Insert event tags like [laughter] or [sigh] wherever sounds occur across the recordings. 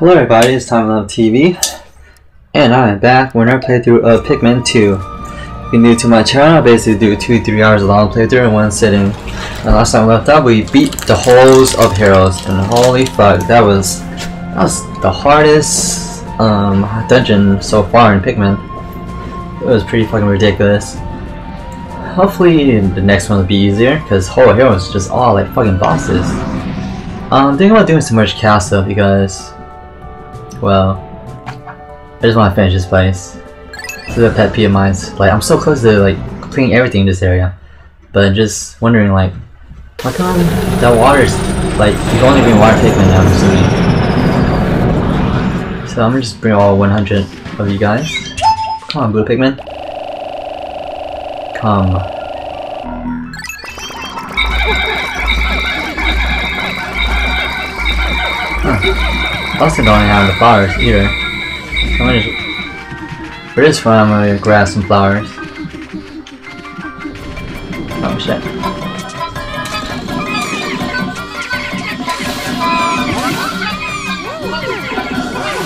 Hello everybody, it's Tommy Love TV, and I'm back with another playthrough of Pikmin 2. If you're new to my channel, I basically do 2-3 hours long playthrough in one sitting. And last time we left off, we beat the holes of heroes, and holy fuck, that was that was the hardest um, dungeon so far in Pikmin. It was pretty fucking ridiculous. Hopefully the next one will be easier, because whole heroes just all like fucking bosses. Um, thinking about doing Submerged Castle because well, I just want to finish this place. This is a pet peeve of mine. Like, I'm so close to like completing everything in this area, but I'm just wondering like, how come that water's like you can only bring water Pikmin now? So I'm gonna just bring all 100 of you guys. Come on, blue Pikmin. Come. Huh. Also don't have the flowers either. I'm just, for this one I'm gonna grab some flowers. Oh shit.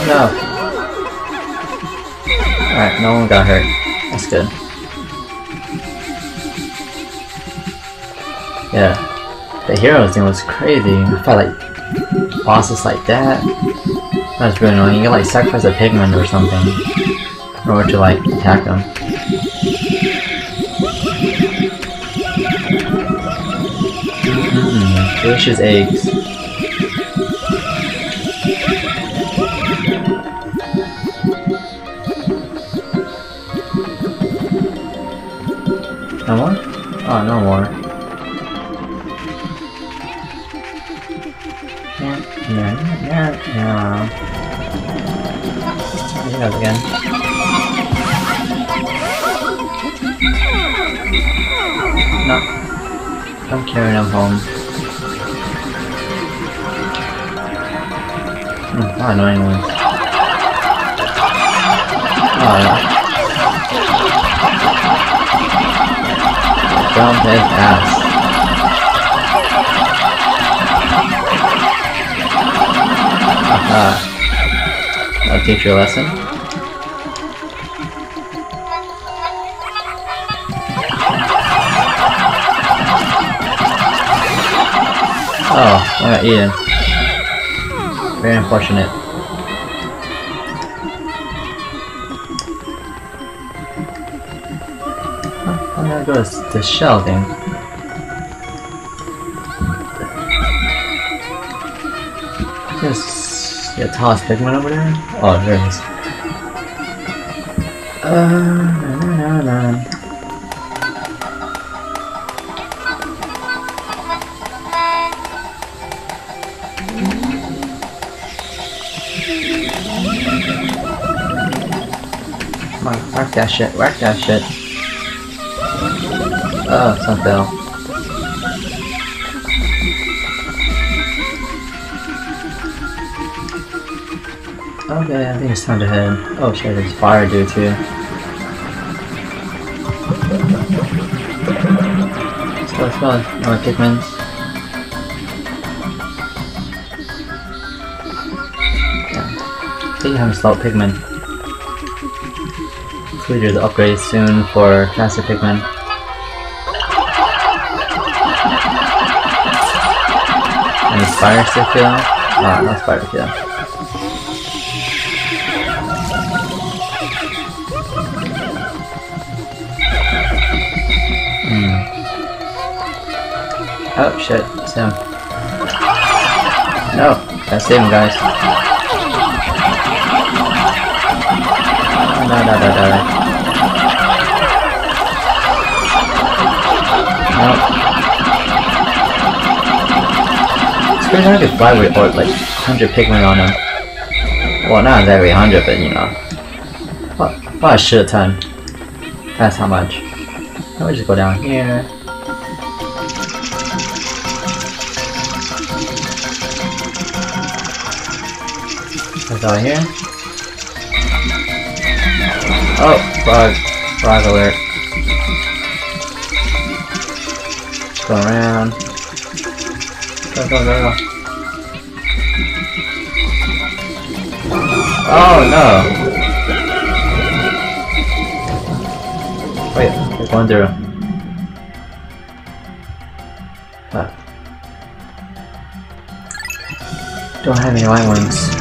No. Alright, no one got hurt. That's good. Yeah. The hero thing was crazy. I felt like bosses like that. That's really annoying. You gotta like sacrifice a Pikmin or something in order to like attack them. Mmm, delicious eggs. No more? Oh, no more. Yeah, again. No. I'm carrying him home. Annoying. Oh yeah. Jump his ass. Uh, Haha. I'll teach you a lesson. Oh, I got eaten. Very unfortunate. I'm gonna go to the shell thing. Get toss Pikmin over there. Oh, there it is. Uh, na, na, na. Come on, whack that shit, whack that shit. Oh, it's not Bell. Okay, I think it's time to head. Oh shit, there's fire dude too. Let's go, let's go. More Pikmins. Yeah. I think have a slow Pikmin. Hopefully there's upgrades soon for faster Pikmin. Any spiders to kill? Ah, no spider kill. Oh shit, it's him. No, gotta him guys. No, no, no, no, no. It's crazy how I could fly with like 100 Pikmin on him. Well, not exactly 100, but you know. What, what a shit ton. That's how much. Let me just go down here. Here? Oh, frog. Frog alert. Go around. Go, go, go, go. Oh no! Wait, we're going through. Don't have any white ones.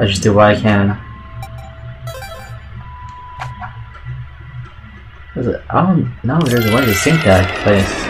I just do what I can. Is it? I don't know. There's a way to sync that place.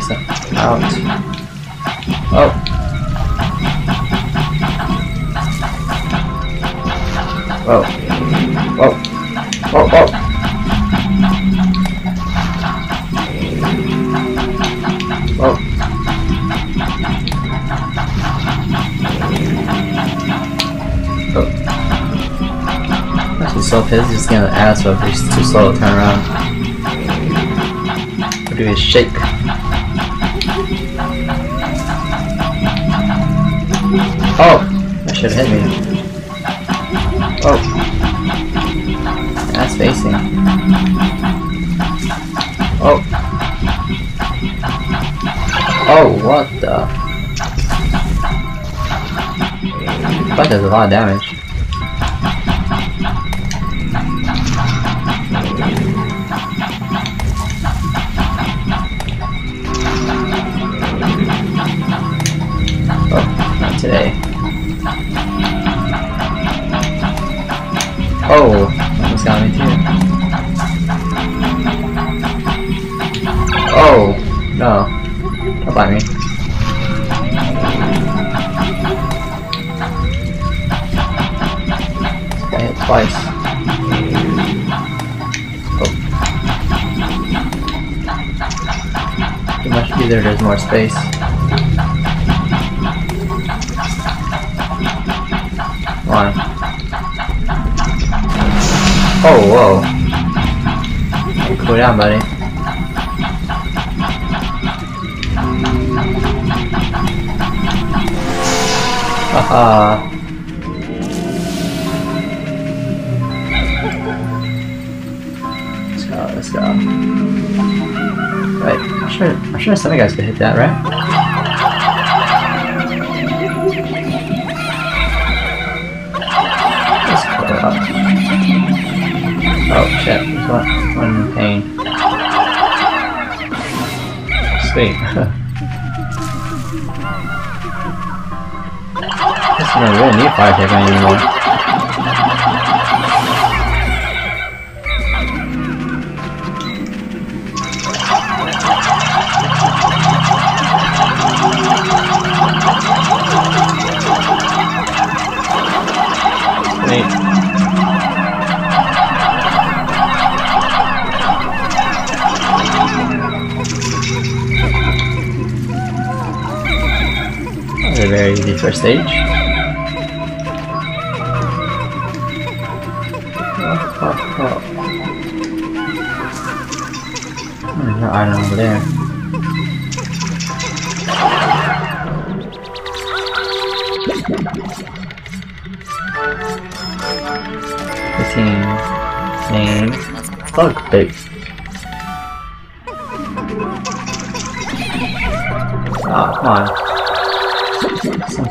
Space out. Oh! Whoa. Whoa. Whoa, whoa! Whoa. So pissed he's just gonna ass up. He's too slow to turn around. Or do his shake. Oh! That should hit me. Oh. That's facing. Oh. Oh, what the? That does a lot of damage. Oh, almost got me too. Oh, no. Don't bite me. Hit twice. Oh. It must be there, there's more space. Oh, whoa. Hey, cool down, buddy. Haha. Let's go, let's go. Right, I'm sure, I'm sure some of you guys could hit that, right? Oh shit, there's one, one in pain. Sweet. Guess we don't really need fire taking anymore. Wait. Very easy first stage. There's no item over there. Fifteen. Name. Bug.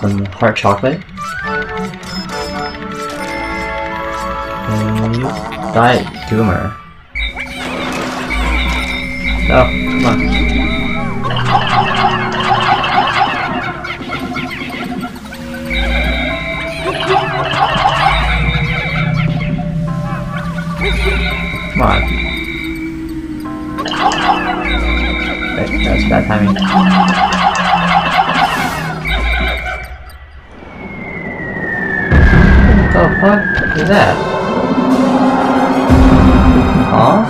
Something heart chocolate. And diet doomer. Oh, come on. Come on. Wait, that was bad timing. That? Huh?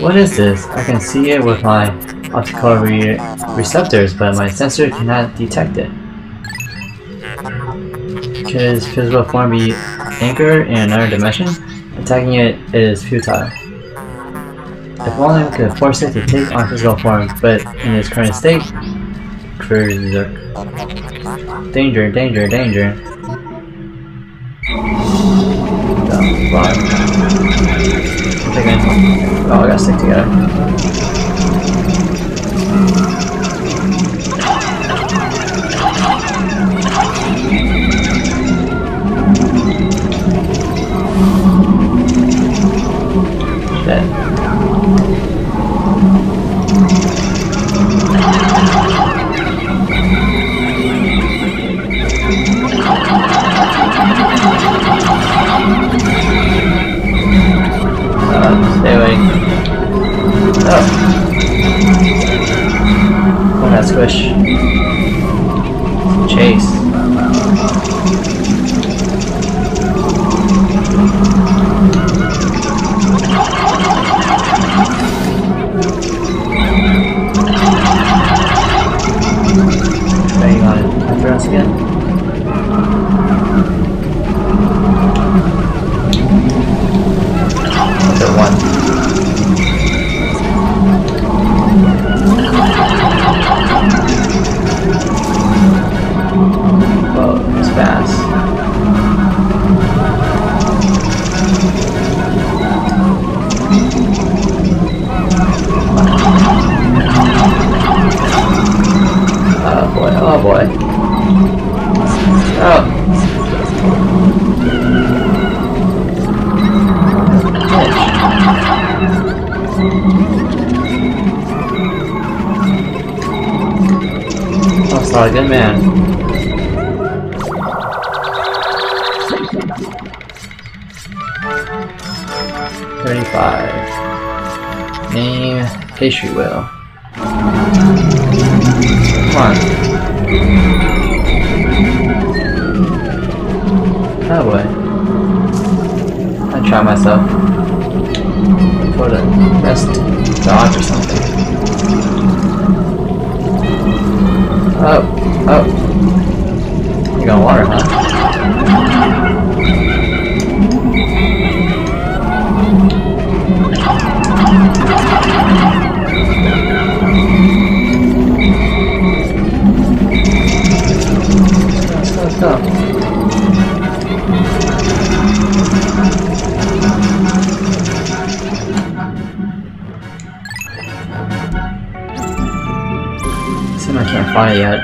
What is this? I can see it with my optical re receptors, but my sensor cannot detect it. Could its physical form be anchored in another dimension? Attacking it is futile. If only we could force it to take on physical form, but in its current state, berserk. Danger, danger, danger. That's a good man. Thirty-five. Name pastry wheel. Come on. Oh boy. I try myself. For the best dodge or something. Oh, oh. You got water, huh? Can't yet.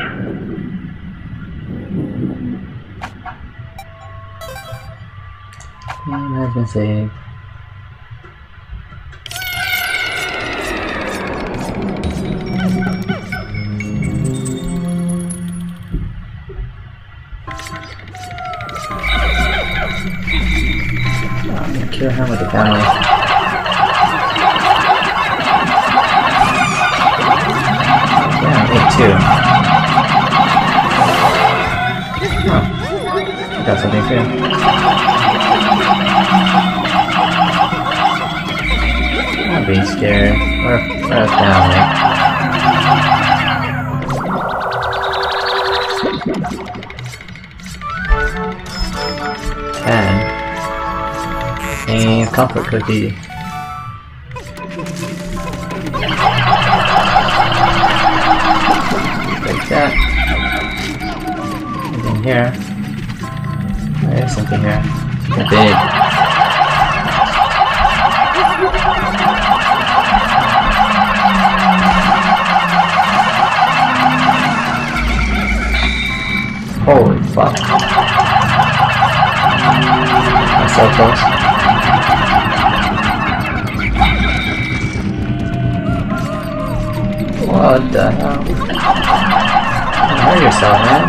Game has been saved. A cookie. Like that. Something here. Oh, there's something here. Something big. Holy fuck. That's so close. What the hell? Hurt yourself, man.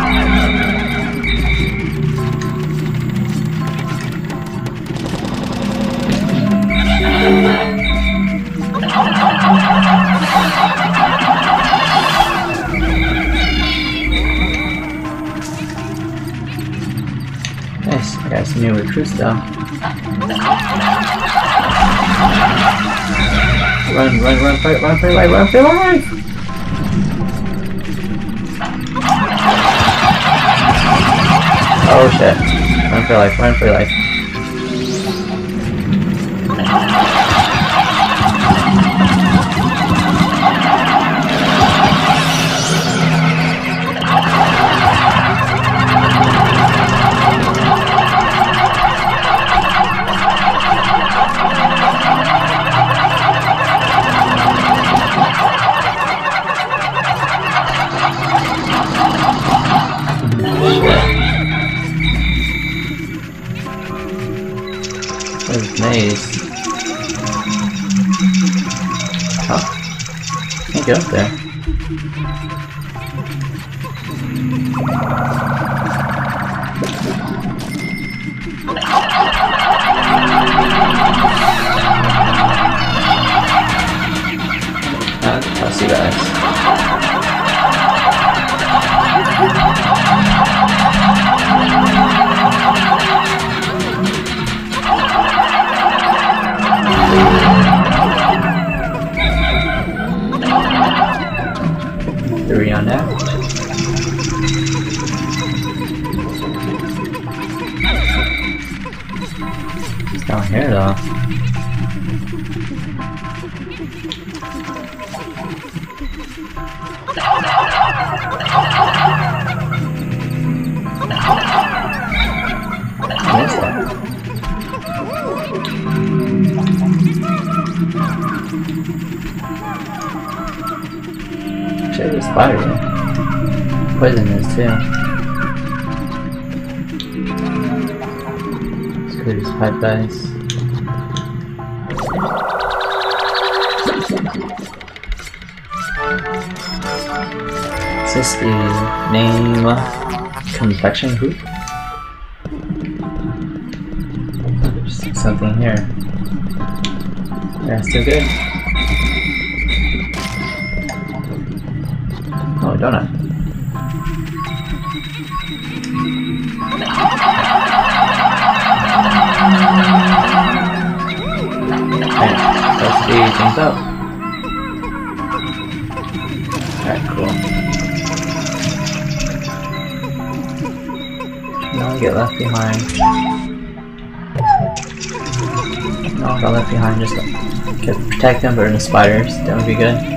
Nice, I got some new recruits though. Run, run, run, fight, run for your life, run for your life! Oh shit. Run for life, run for life. Get up there. It's down here though. Is spider. Poisonous too. Pipe guys. Is this the name confection hoop? There's something here. Yeah, still good. Oh, donut. Up. Alright, cool. No get left behind. No, got left behind. Just could protect them, but in the spiders. That would be good.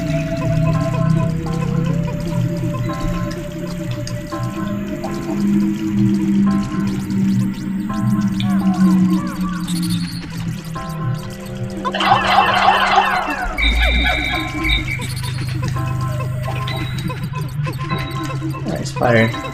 Alright, spider.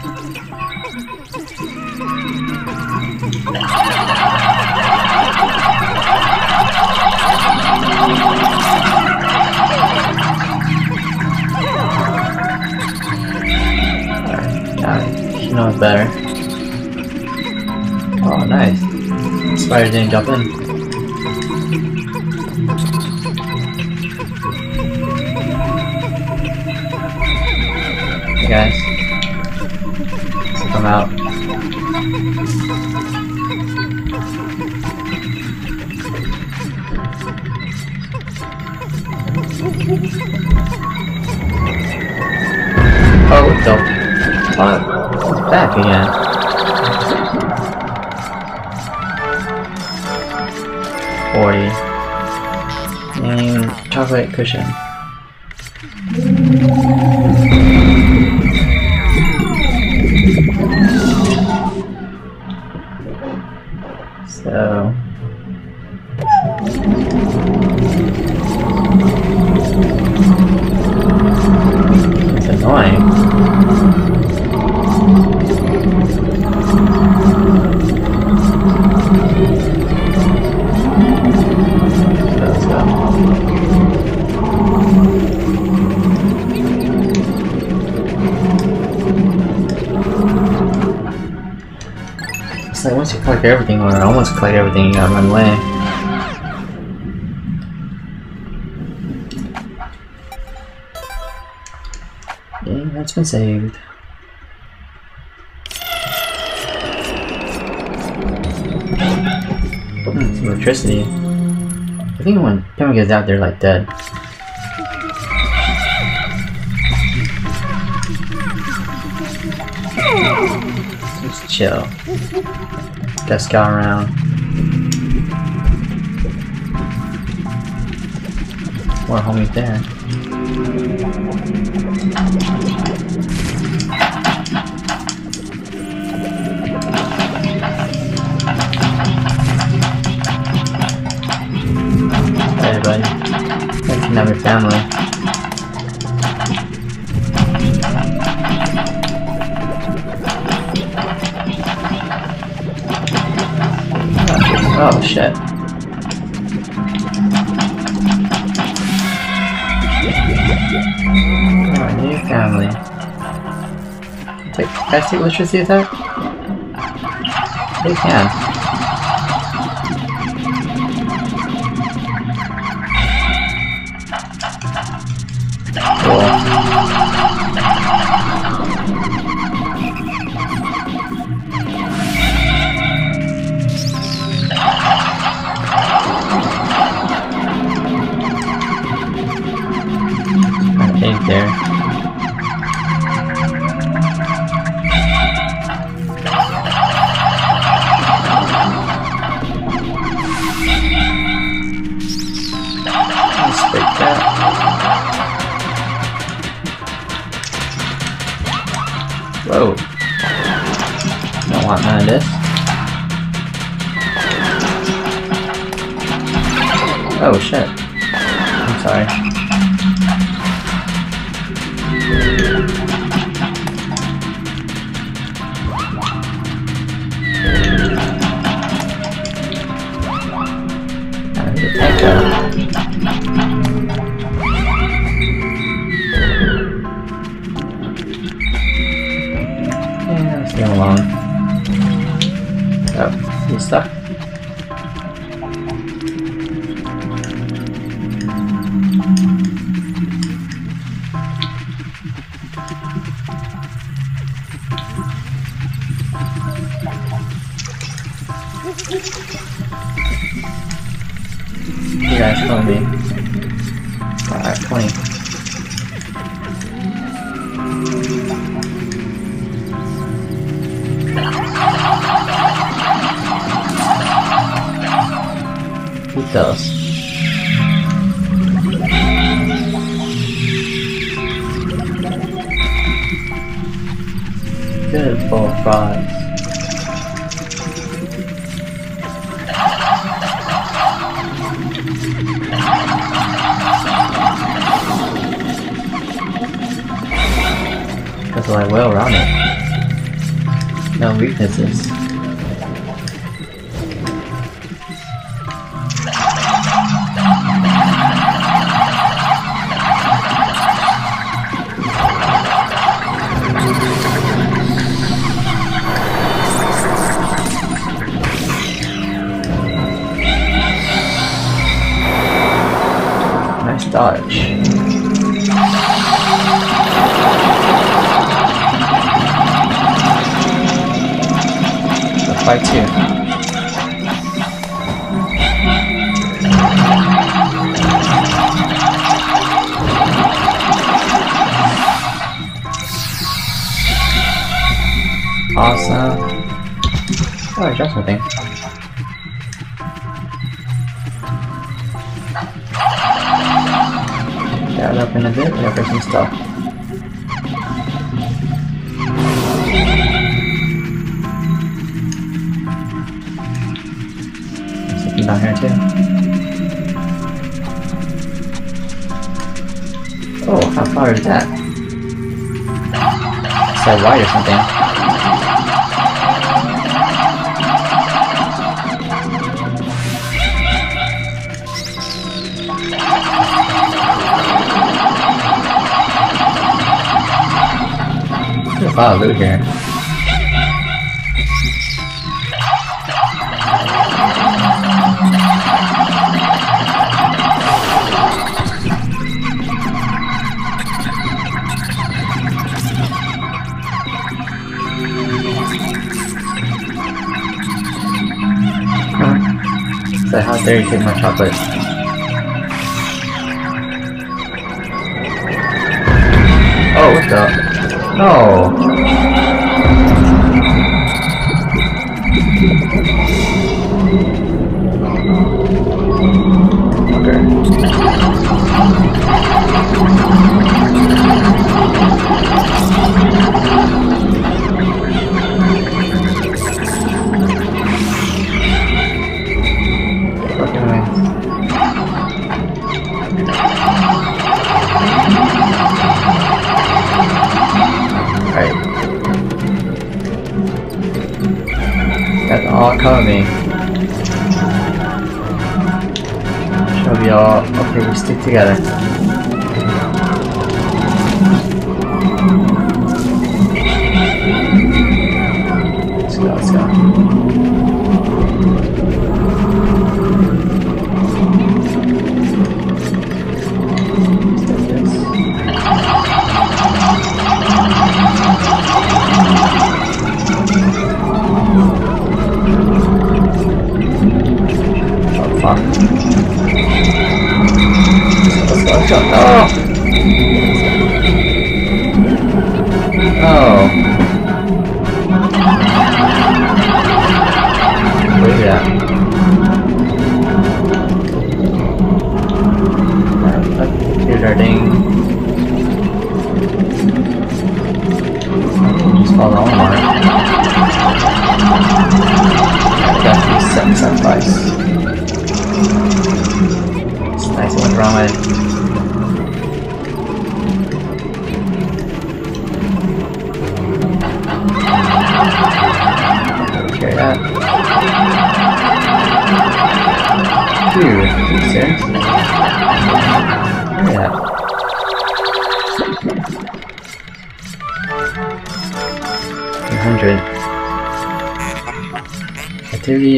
Alright, got it. She knows better. Oh, nice. Spider didn't jump in. Hey guys. fun. Back again. Forty. And chocolate cushion. Everything, or almost collect everything, you gotta run away. Game that's been saved. Hmm, electricity. I think when Pima gets out, they're like dead. Just chill. Just go around. More homies there. Hey. Thanks for having family. Take, can I take electricity attack? They can. There. Shit. I'm sorry. Together.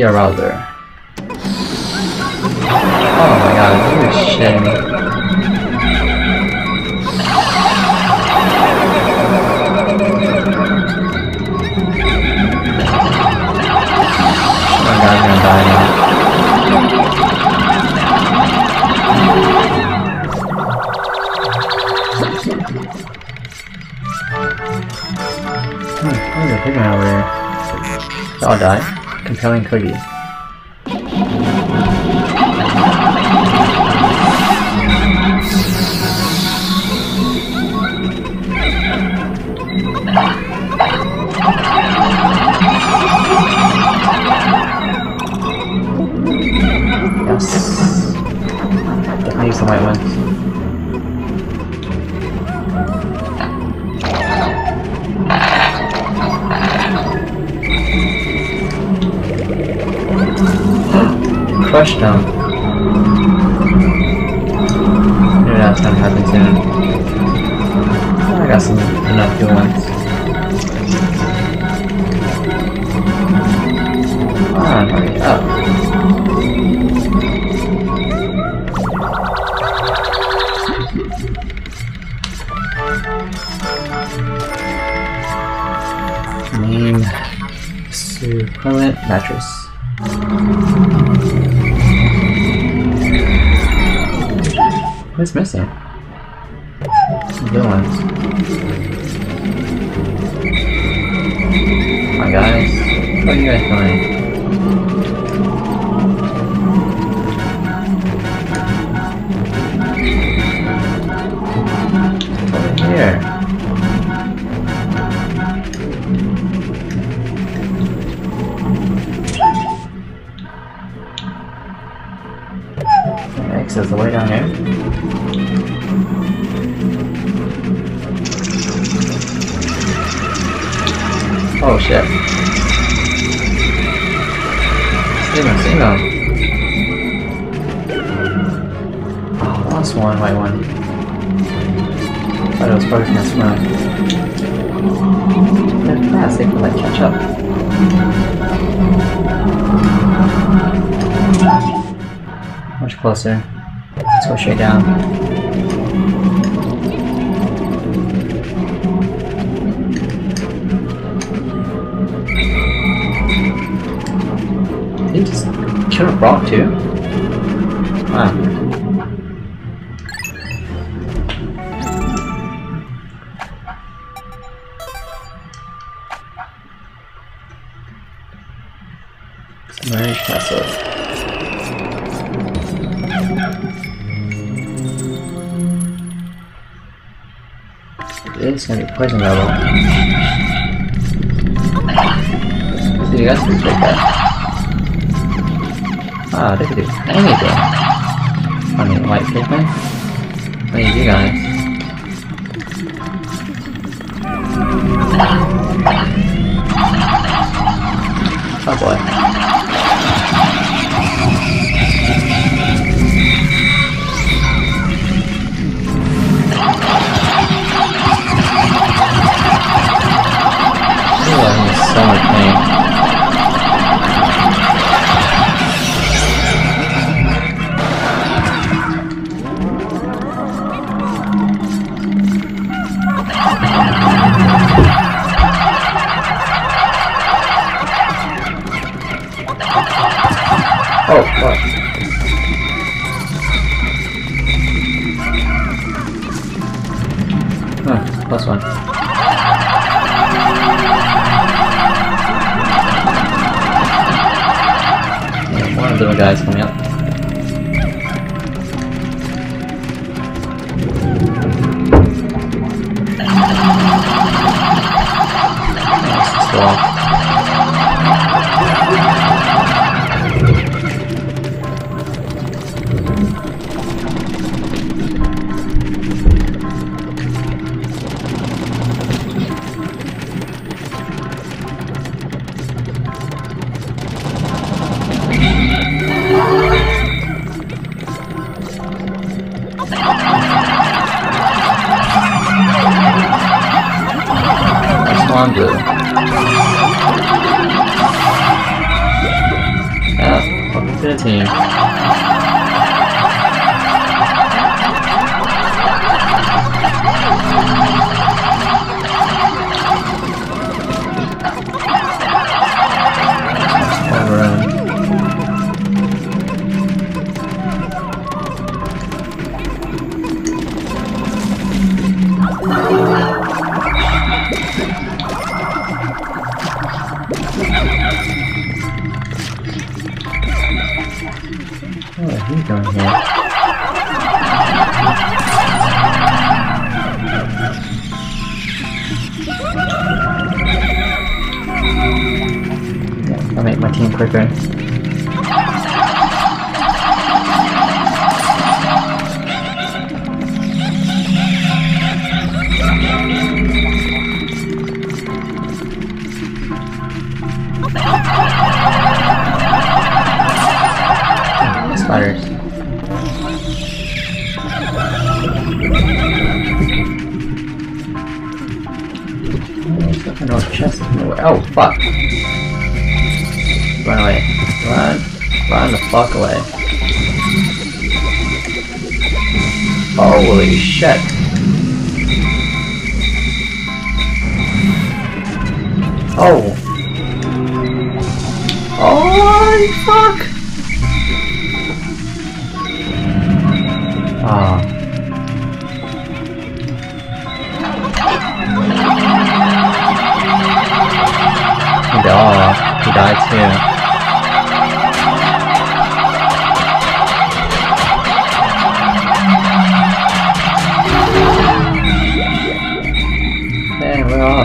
Activity die. Compelling closer. Let's go straight down. Did just kill a rock too? Ah, look at this. There you go. Funny white Pikmin. There you guys.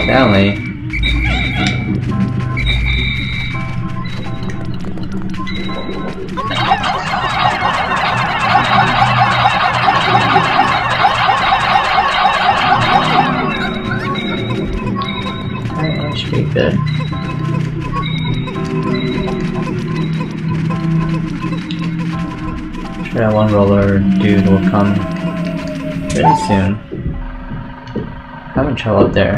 Family. Alright, that should be good. Sure that one roller dude will come pretty soon. Having trouble up there.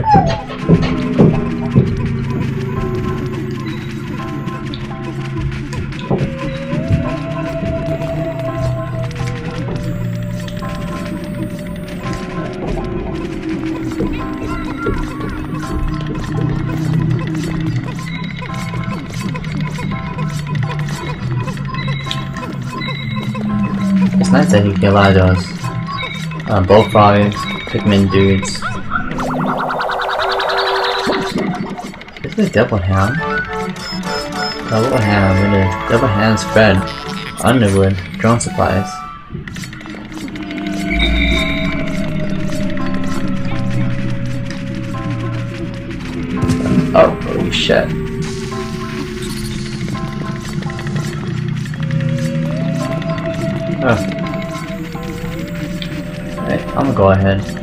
A those uh, bullfrogs, Pikmin dudes. This is double ham. Double it is. Double ham spread. Underwood, drone supplies. Oh, holy shit. Go ahead.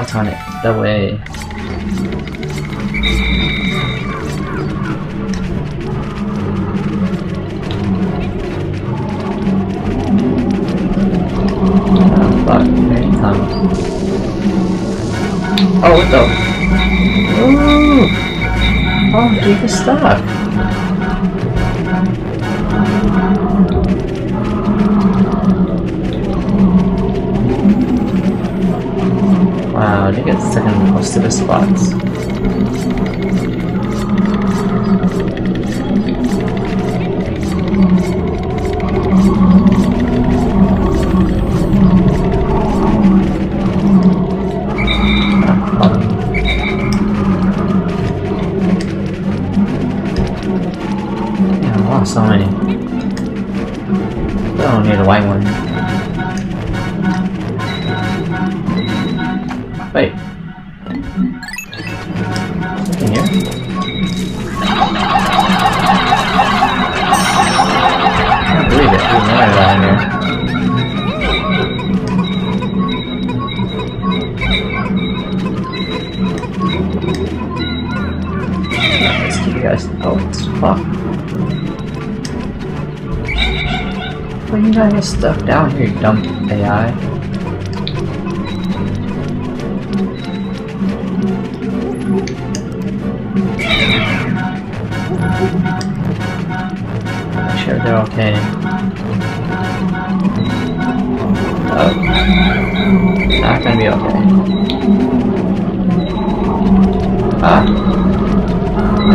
What's on it? The way. Oh, what the? Ooh! Oh, dude, it's stuck. Most of the spots. Here, dumb AI? Sure they're okay. Oh. Not gonna be okay. Ah.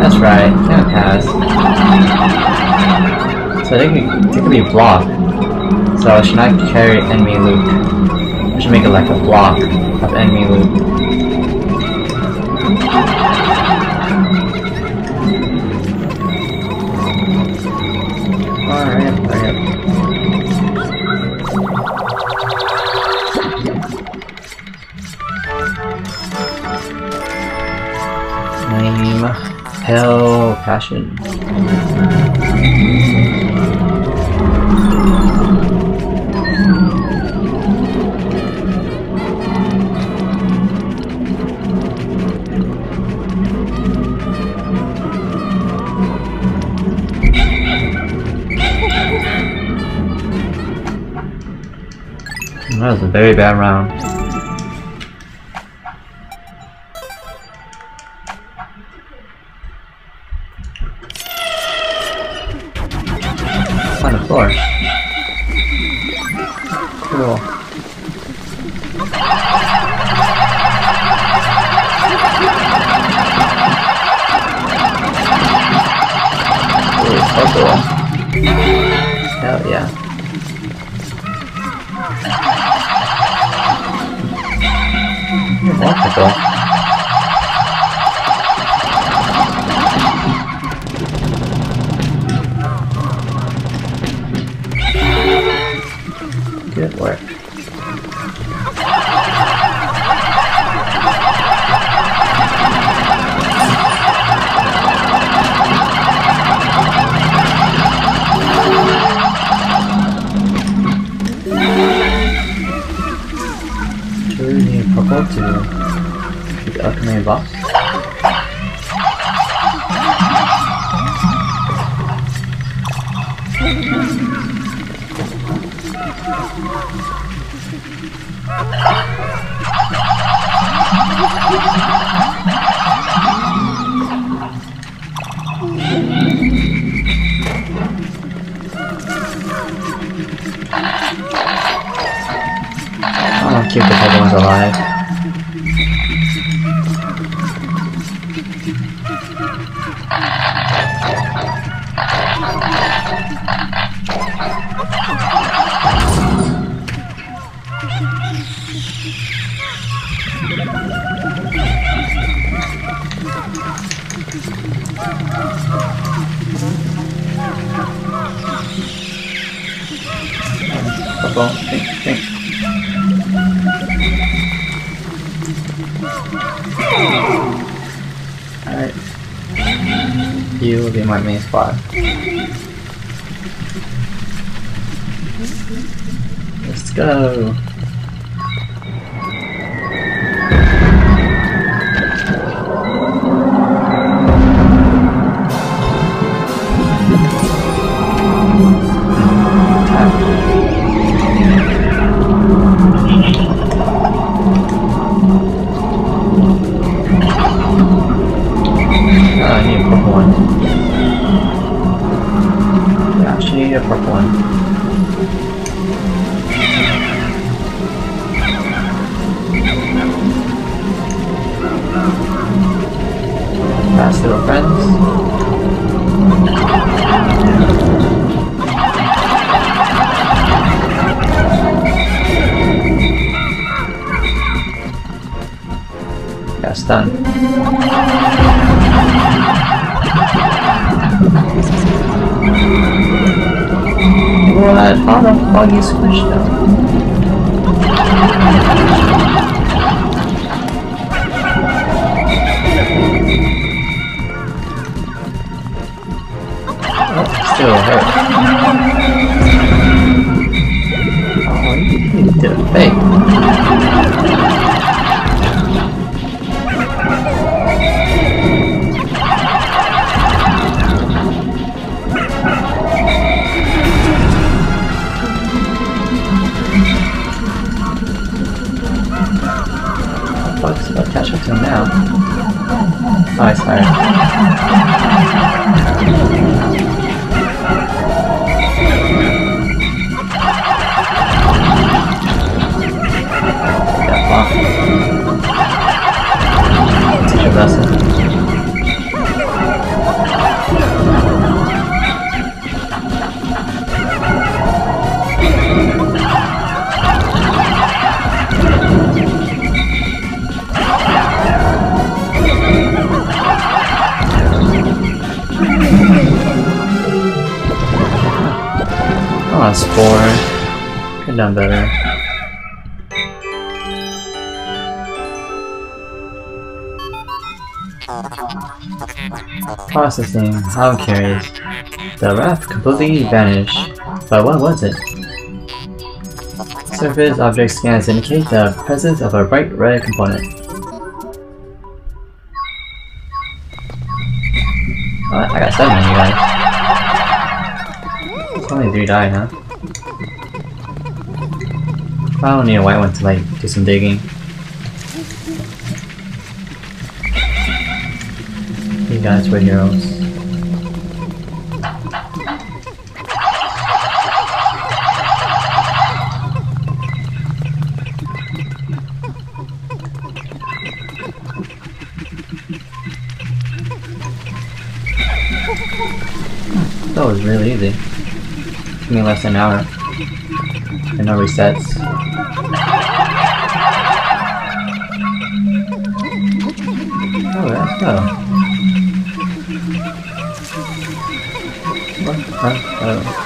That's right, can't pass. So they can, they can be blocked. So I should not carry enemy loot. I should make it like a block of enemy loot. Very bad round. On the floor. Cool. Ooh, so cool. Hell yeah. Multiple. Good work. purple to the upcoming boss. Oh, keep the Pokemon's alive. Purple, pink, pink. Alright. You will be my main spot. Let's go. You squished them? Oh, still hurt. I'm curious. The raft completely vanished. But what was it? Surface object scans indicate the presence of a bright red component. Oh, I got seven, you guys. Only three died, huh? I don't need a white one to like do some digging. You guys were heroes. Less than an hour. And no resets. Oh, let's go. What? Oh.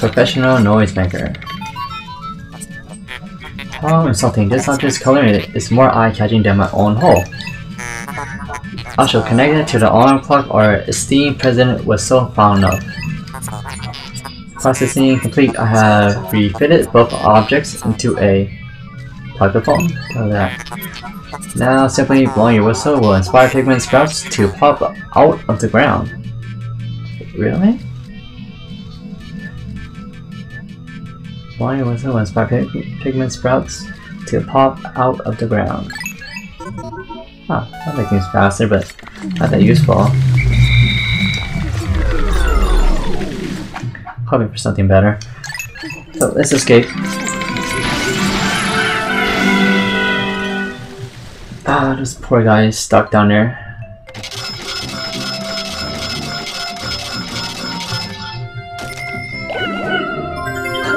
Professional noisemaker. How oh, insulting. This object's color is more eye-catching than my own hole. Also, connected to the alarm clock our esteemed president was so fond of. Processing complete. I have refitted both objects into a at that. Now, simply blowing your whistle will inspire Pikmin sprouts to pop out of the ground. Really? Blowing your whistle will inspire pig Pikmin sprouts to pop out of the ground. Huh, that makes things faster, but not that useful. Hoping for something better. So let's escape. Ah, this poor guy is stuck down there.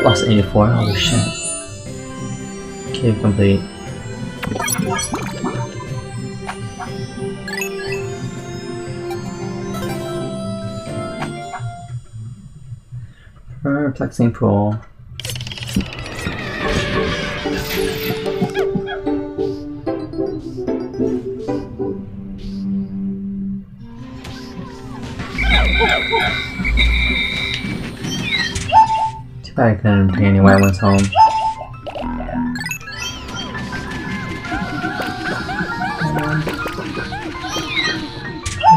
Lost 84, holy shit. Cave complete. Uh, Perplexing pool. Bad I couldn't bring any ones home.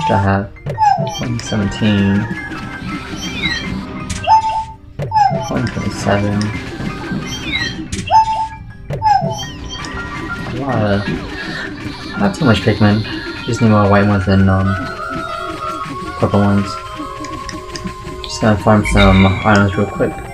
I have? 117. 127. A lot of. Not too much Pikmin. Just need more white ones than um, purple ones. Just gonna farm some items real quick.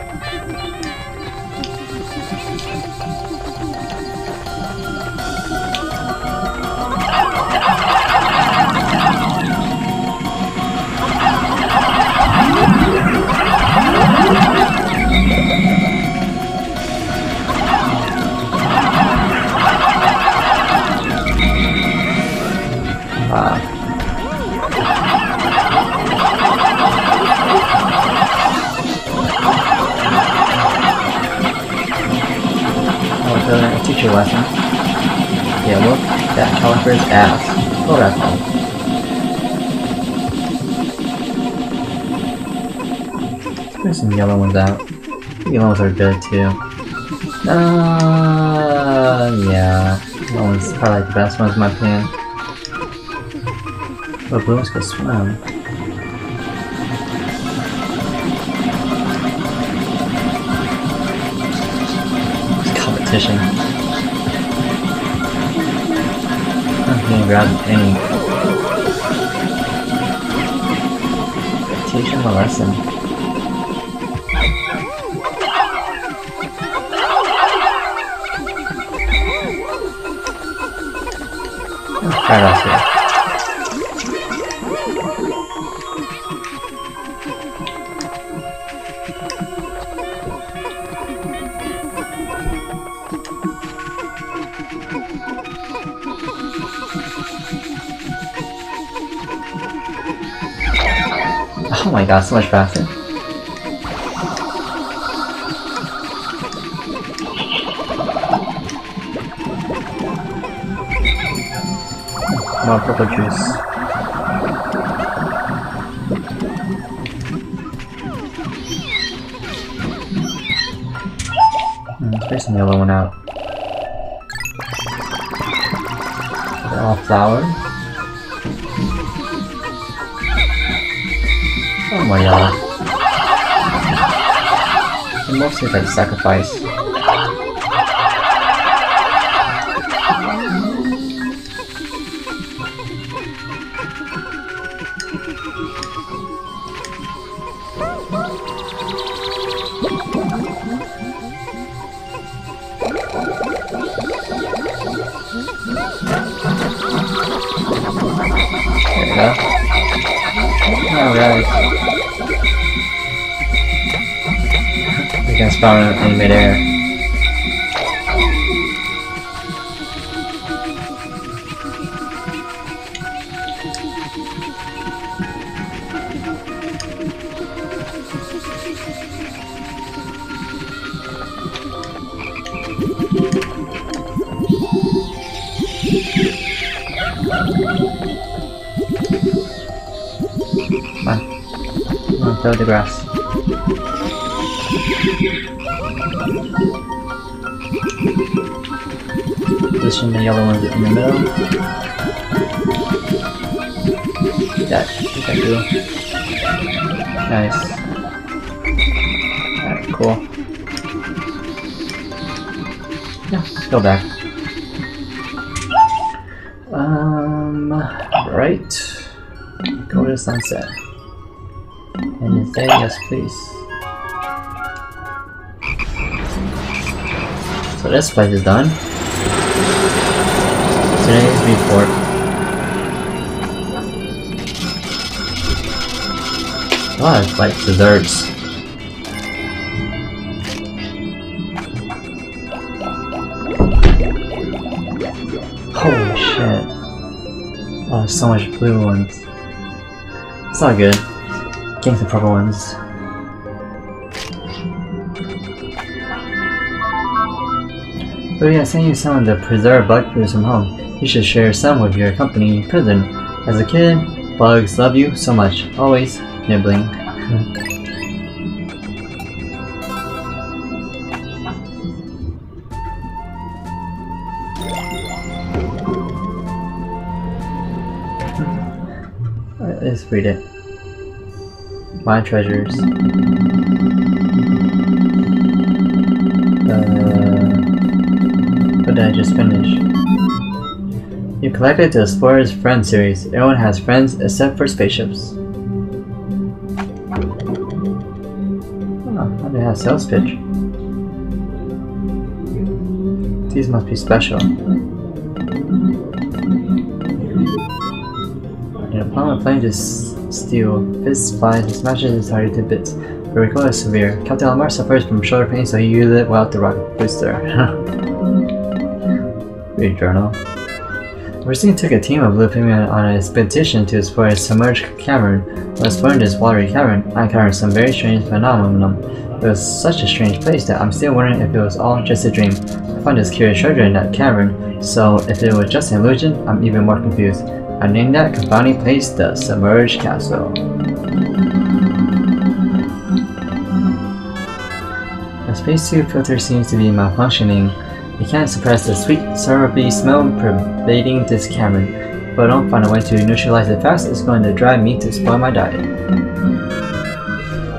Too. Uh, yeah. That one's probably like the best ones my opinion. But blue ones can swim. It's competition. can grab any. Teach him a lesson. Oh my god, so much faster. Purple juice. Mm, there's some yellow one out. All flowers. Oh my god. Mostly like sacrifice. Alright. can spawn in midair. Throw the grass. Position the yellow ones in the middle. That, that do. Nice. Alright, cool. Yeah, go back. Um, right. Go to sunset. Is? Yes, please. So this place is done. Today's report. Oh, it's like desserts. Holy shit. Oh, so much blue ones. It's not good. Getting some purple ones. Oh yeah, send you some of the preserved bug foods from home. You should share some with your company in prison. As a kid, bugs love you so much. Always nibbling. My treasures. Uh, what did I just finish? You collected to Explorer's Friend series. Everyone has friends except for spaceships. Oh, how do they have sales pitch? These must be special. In a palm of plane to steel, fist flies and smashes his target to bits. The recoil is severe. Captain Olimar suffers from shoulder pain, so he uses it without the rocket booster. Read journal. Mercy took a team of blue on an expedition to explore a submerged cavern. While exploring this watery cavern, I encountered some very strange phenomenon. It was such a strange place that I'm still wondering if it was all just a dream. I found this curious treasure in that cavern, so if it was just an illusion, I'm even more confused. I named that confounding place the Submerged Castle. The spacesuit filter seems to be malfunctioning. It can't suppress the sweet, syrupy smell pervading this cavern. If I don't find a way to neutralize it fast, it's going to drive me to spoil my diet.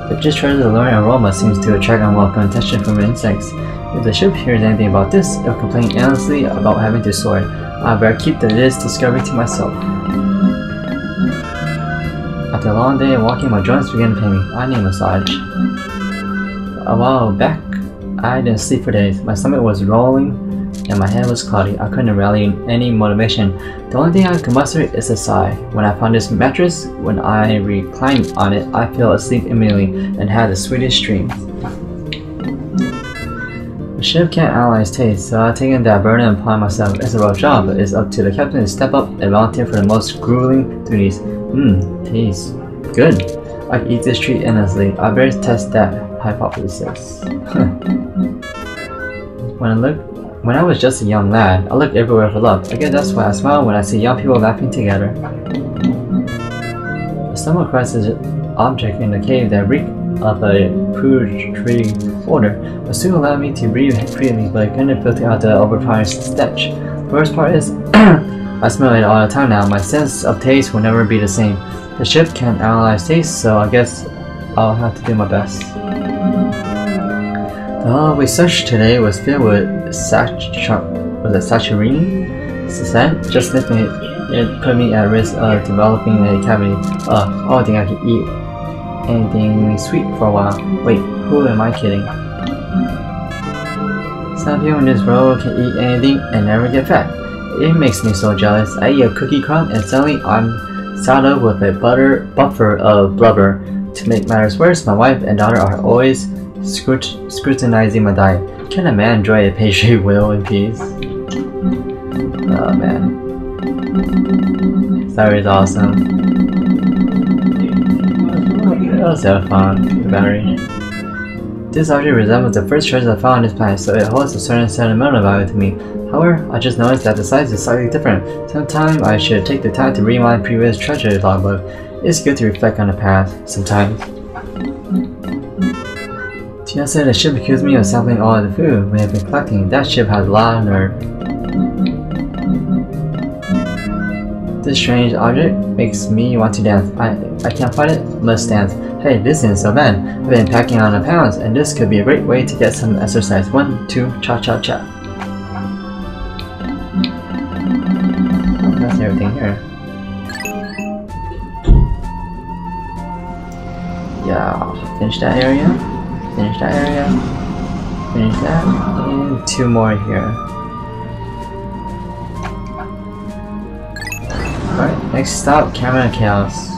The just treasure's alluring aroma seems to attract unwelcome attention from insects. If the ship hears anything about this, it'll complain endlessly about having to soar. I better keep the discovery to myself. After a long day of walking, my joints began to pain me. I need a massage. A while back, I didn't sleep for days. My stomach was rolling and my head was cloudy. I couldn't rally any motivation. The only thing I could muster is a sigh. When I found this mattress, when I reclined on it, I fell asleep immediately and had the sweetest dreams. The ship can't analyze taste, so I've taken that burden upon myself. It's a rough job, but it's up to the captain to step up and volunteer for the most grueling duties. Mmm, tastes good. I can eat this treat endlessly. I better test that hypothesis. [laughs] when I look when I was just a young lad, I looked everywhere for love. I guess that's why I smile when I see young people laughing together. I stumbled across this object in the cave that reeked of a putrid odor, but soon allowed me to breathe freely, but I couldn't filter out the overpowering stench. The part is, [clears throat] I smell it all the time now. My sense of taste will never be the same. The ship can't analyze taste, so I guess I'll have to do my best. The whole research today was filled with sat was it scent. Just let me it put me at risk of developing a cavity. Uh, oh, I think I could eat anything sweet for a while. Wait, who am I kidding? Some people in this world can eat anything and never get fat. It makes me so jealous. I eat a cookie crumb and suddenly I'm saddled with a butter buffer of blubber. To make matters worse, my wife and daughter are always scrut scrutinizing my diet. Can a man enjoy a pastry [laughs] well in peace? Oh man. Sorry is awesome. Was so fun, battery. This object resembles the first treasure I found on this planet, so it holds a certain sentimental value to me. However, I just noticed that the size is slightly different. Sometime I should take the time to read my previous treasure logbook. It's good to reflect on the past, sometimes. Tina said the ship accused me of sampling all of the food we have been collecting. That ship has a lot of nerve. This strange object makes me want to dance. I, I can't fight it, must dance. Hey, this isn't so. I've been packing on a pounds, and this could be a great way to get some exercise. One, two, cha cha cha. That's everything here. Yeah, finish that area. Finish that area. Finish that. And two more here. Alright, next stop, Camera Chaos.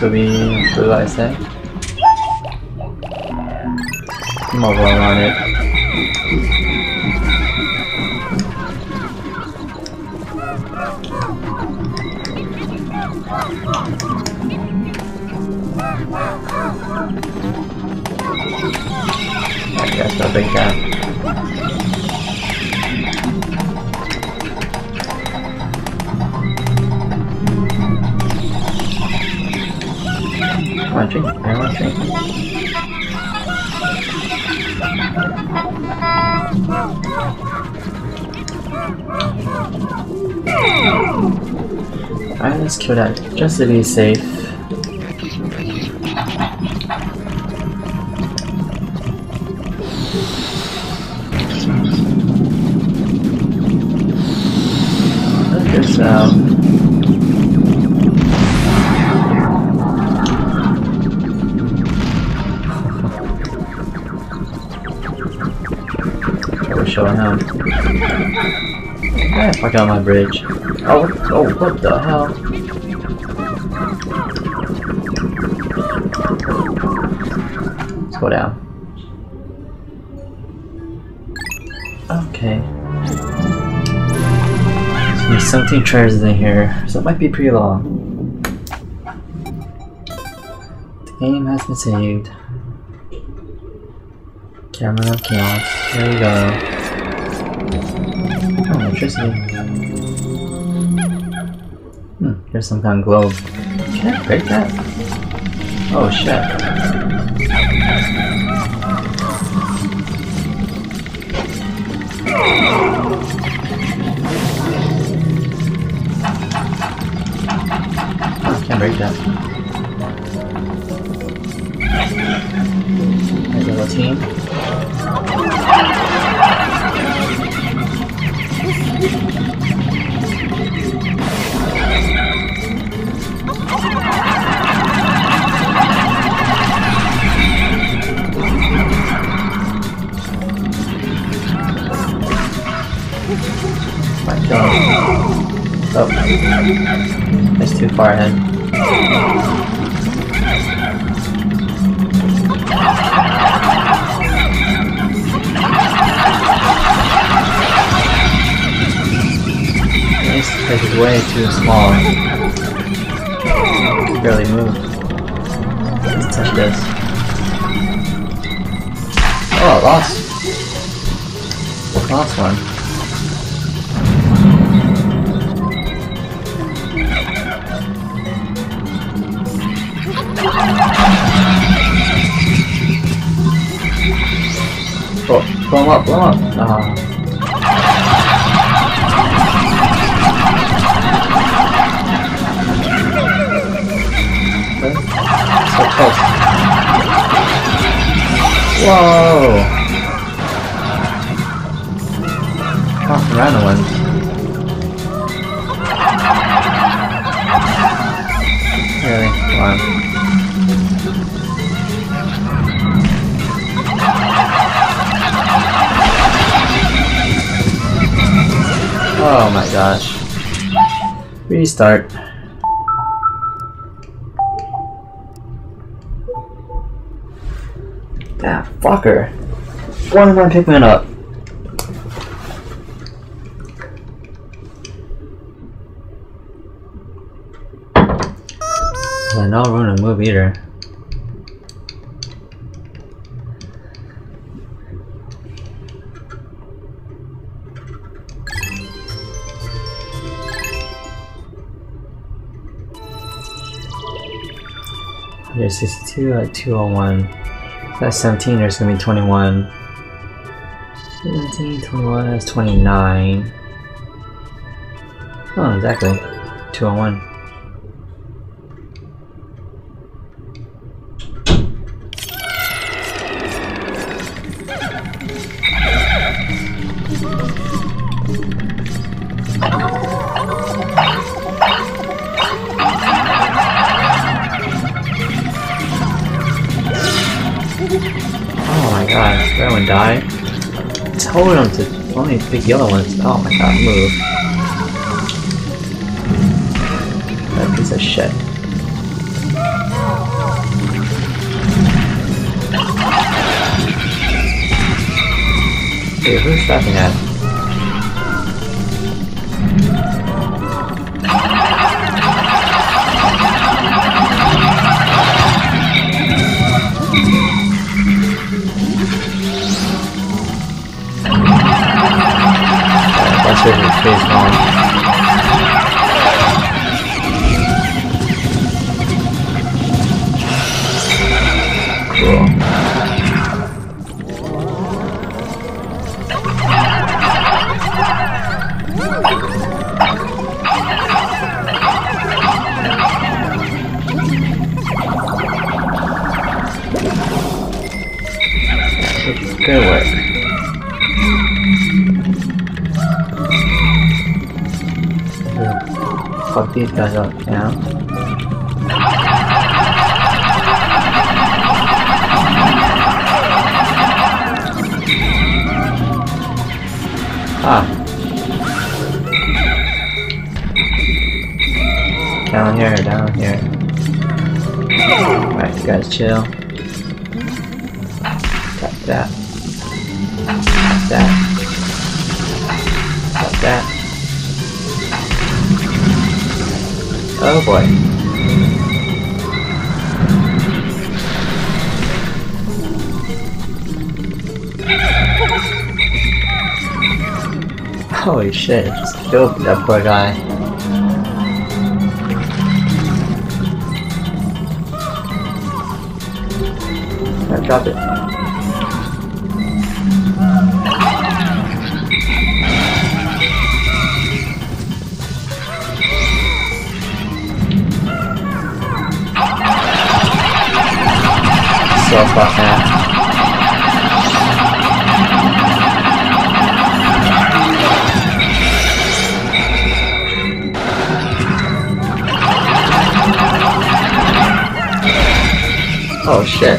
sobie tutaj se. Màu vàng vào này. I guess I'll take that. Alright, let's kill that just to be safe. My bridge. Oh, oh, what the hell? Go down. Okay. So there's 17 treasures in here, so it might be pretty long. The game has been saved. Camera chaos. There we go. Interesting. Hmm, there's some kind of globe. Can I break that? Oh shit. Can't break that. There's a little team. Oh. That's too far ahead. This place is way too small. Can Barely move. Let's touch this. Oh, I lost. Lost one. Blow him up, blow him up. Ah. So close. Whoa! Random ones. Really? Come Oh my gosh. Restart. Ah, fucker. One more Pikmin up. There's 62 at 201. That's 17, there's gonna be 21. 17, 21, that's 29. Oh, exactly. 201. Pick yellow ones. Oh my god, move. That piece of shit. Hey, who's laughing at? server's face on. Cool. Fuck these guys up, you know? Ah. Down here, down here. Alright, you guys chill. Got that. That. Oh boy. Holy shit, just killed that poor guy. I dropped it. Oh shit.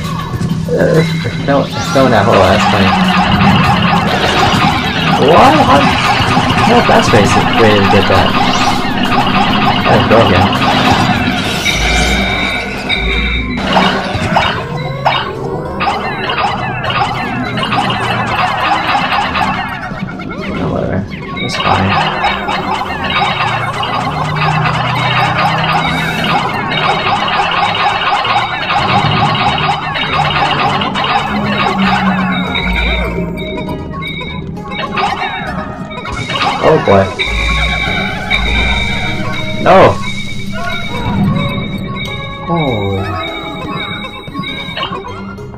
Uh, no, no, that hole, that's funny. What? How, how fast space way to get that? That's Oh boy. No! Oh.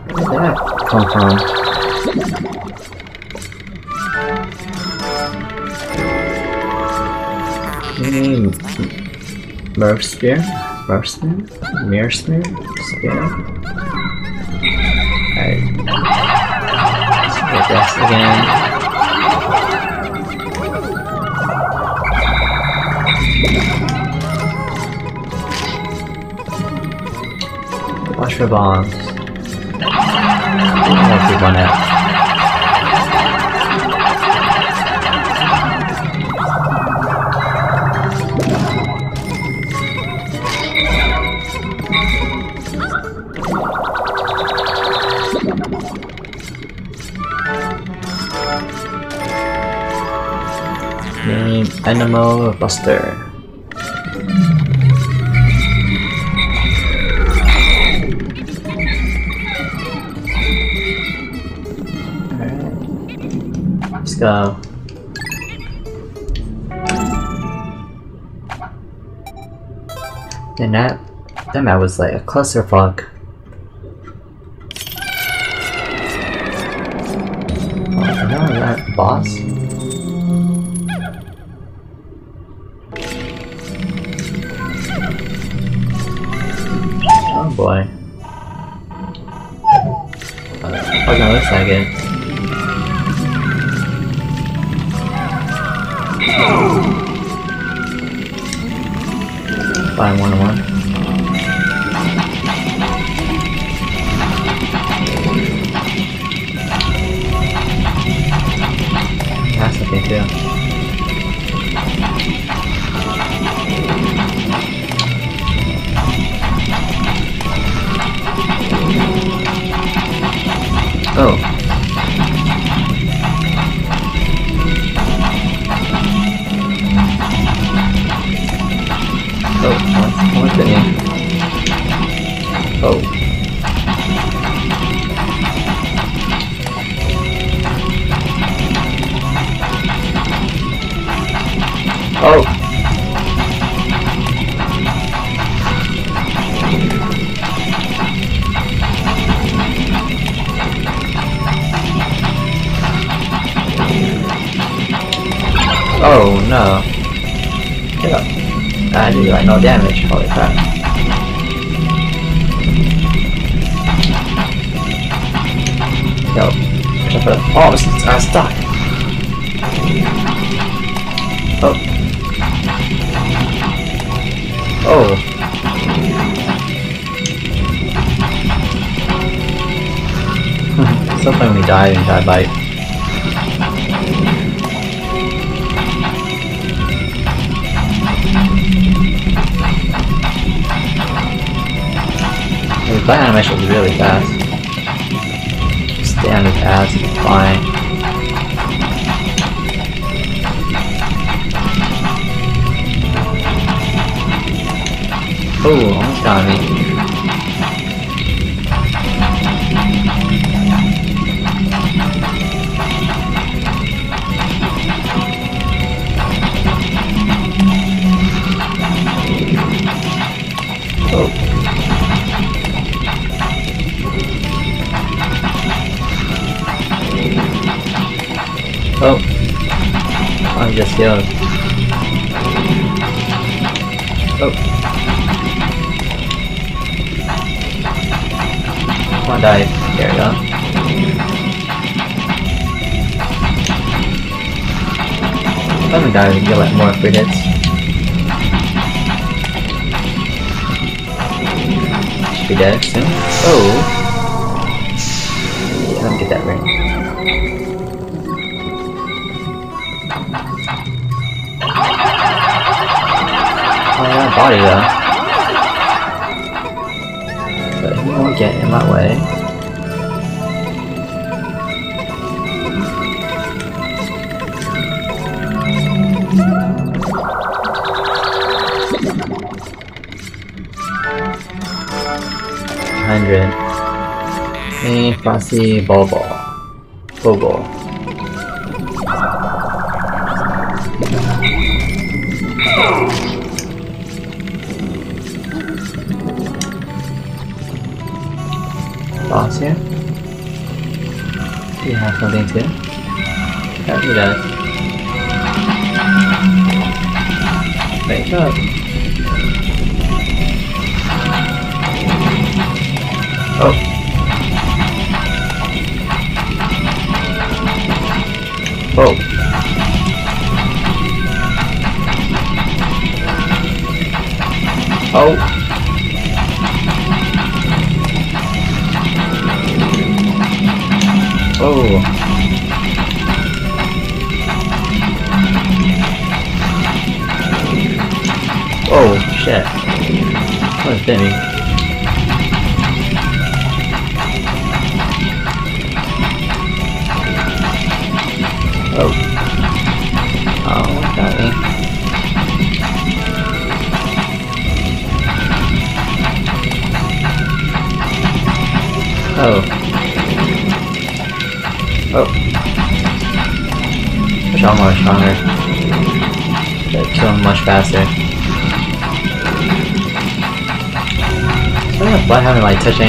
Where did that come from? Hmm. Merv spear? Merv spear? Mirror spear? Spear? Alright. Let's get this again. Watch for bombs. I'll keep one out. Name Animal Buster. Go. And that that map was like a clusterfuck. Damage, holy crap. Yo. Up. Oh, I'm, st I'm stuck. Oh. Oh. [laughs] Sometimes we die and die bite. Bite animation is really fast. Standard fast, fine. Oh, almost got me. I'm just healed. Oh. Come on, dive. There we go. Let me dive and get like more free. Should be dead soon. Oh. Let me get that ring. Though. But he won't get in my way. Hundred. Frosty, Bobo.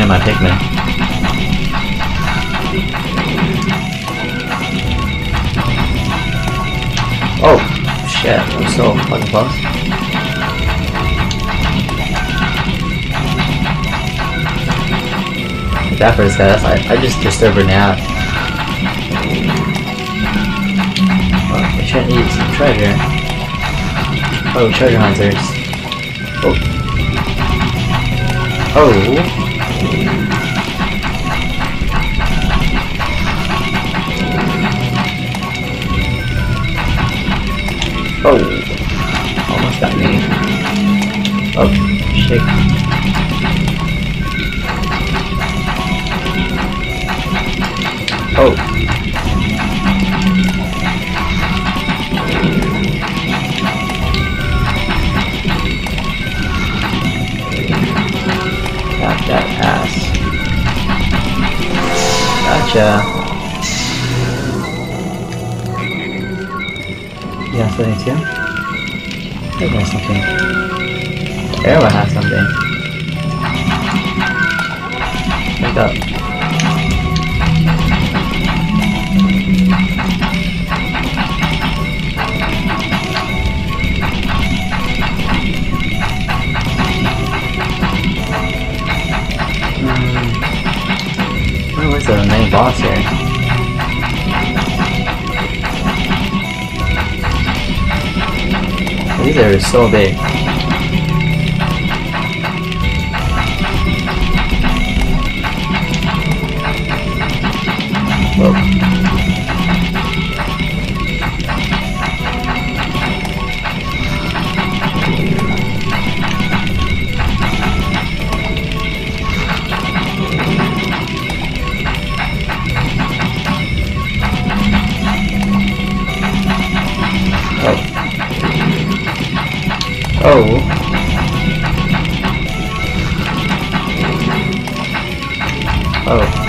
Of my Pikmin? Oh shit, I'm so fucking close. That first guy, I, I just disturbed her now. Oh, can't eat some treasure. Oh, treasure hunters. Oh. Oh. Oh. Almost got me. Oh, shit. Oh. Gotcha. Yeah, something too? I think there's something. Arrow has something. Wake up. Boss here? These are so big. Oh. Oh.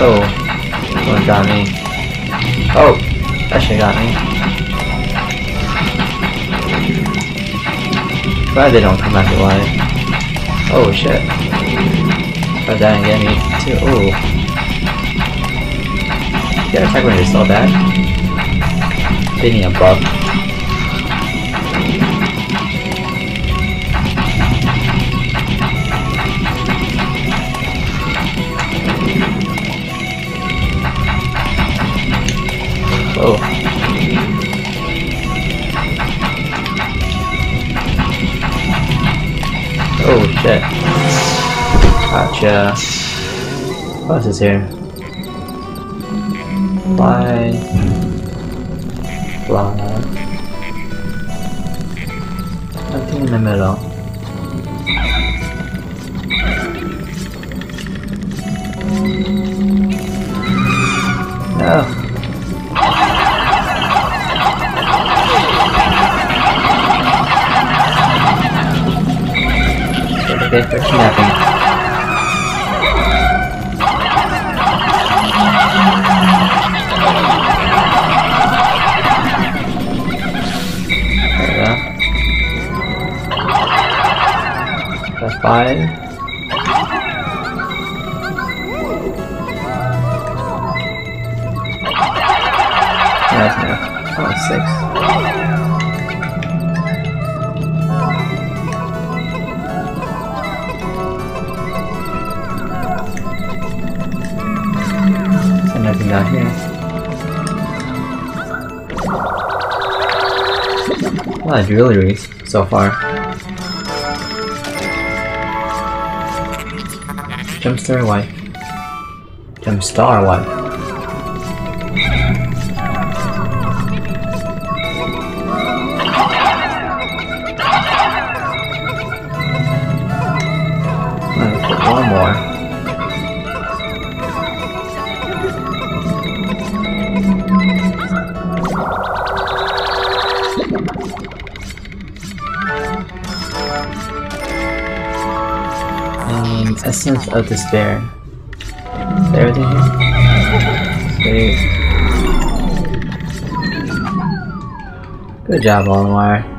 Oh. One got me. Oh! That shit got me. Glad they don't come back alive. Oh shit. That didn't get me too. Oh. Yeah, attack range is still bad. They need a buff. Oh. Oh shit. Gotcha. What's this here? Fly. Fly. Nothing in the middle. Lot of jewelries so far. Gemstar wife. Gemstar wife. One more. Essence of Despair. Is there everything here? Sweet. Good job, Olimar.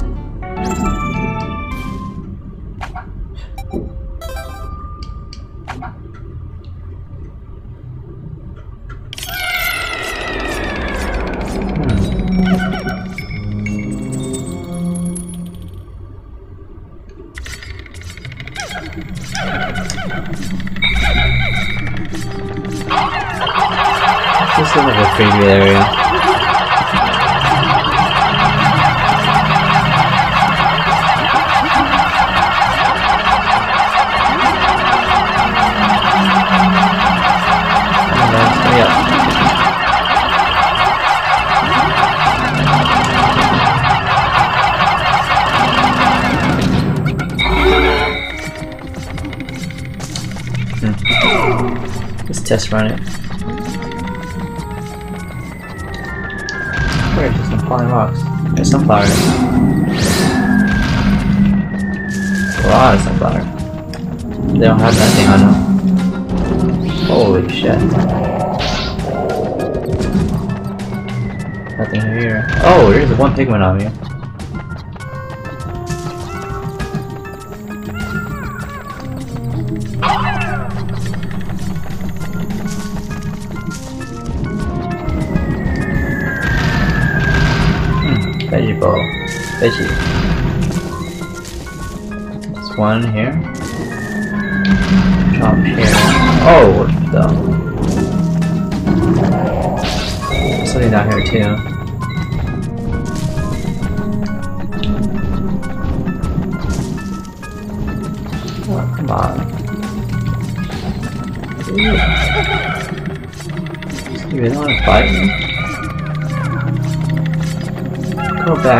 Pigment on me. Hmm, vegetable. Veggie. There's one here.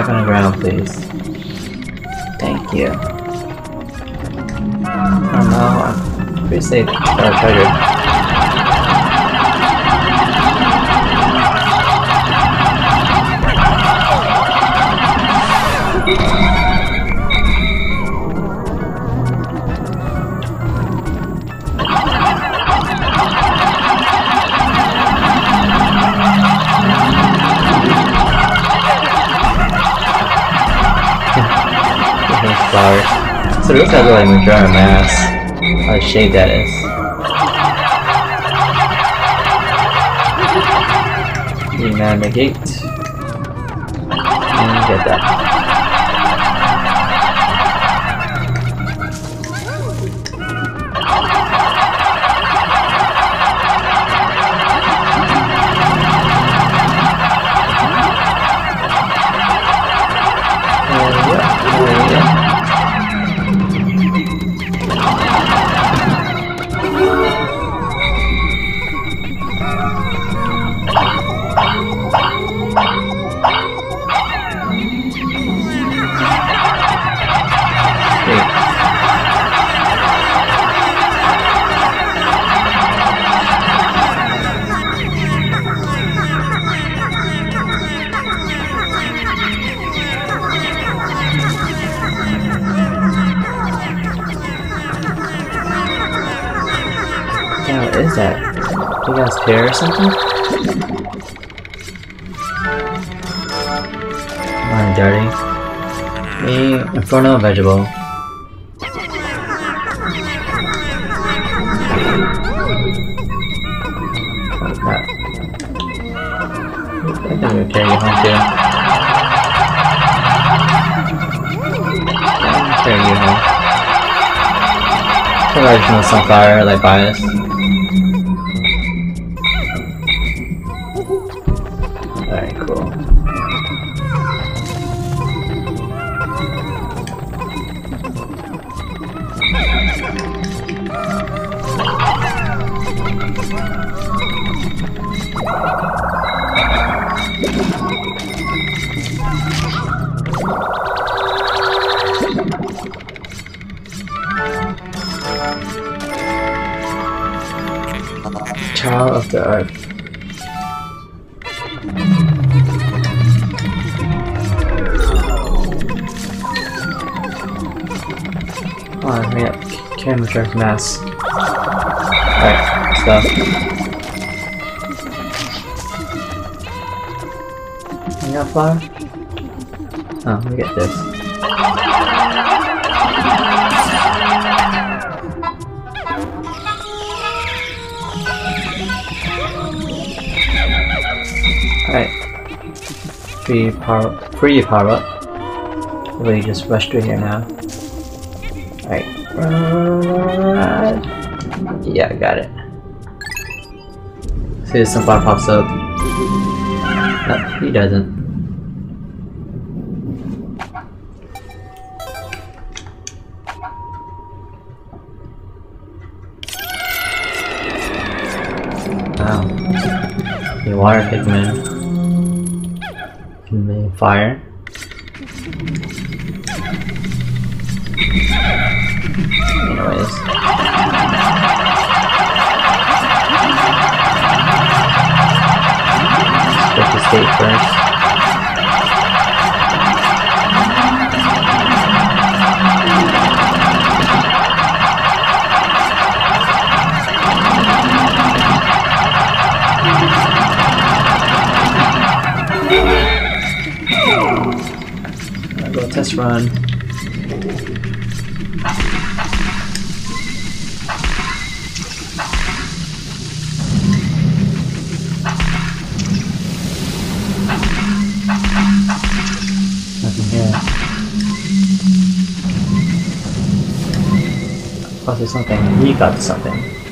back on the ground, please. Thank you. I don't know, I'm pretty safe. Oh, triggered. So it looks like like Majora Mask. How shade that is. You navigate. And get that. Pear or something? Come on, dirty. Me, inferno vegetable. Carry you home. I just some fire, like bias. Shark mass. Alright, stuff. You got flower? Oh, me get this. Alright. free power free power up. We just rush through here now. Yeah, got it. See if some pops up. Nope, he doesn't. Wow. The water Pikmin fire. Oh, there's something. He got something.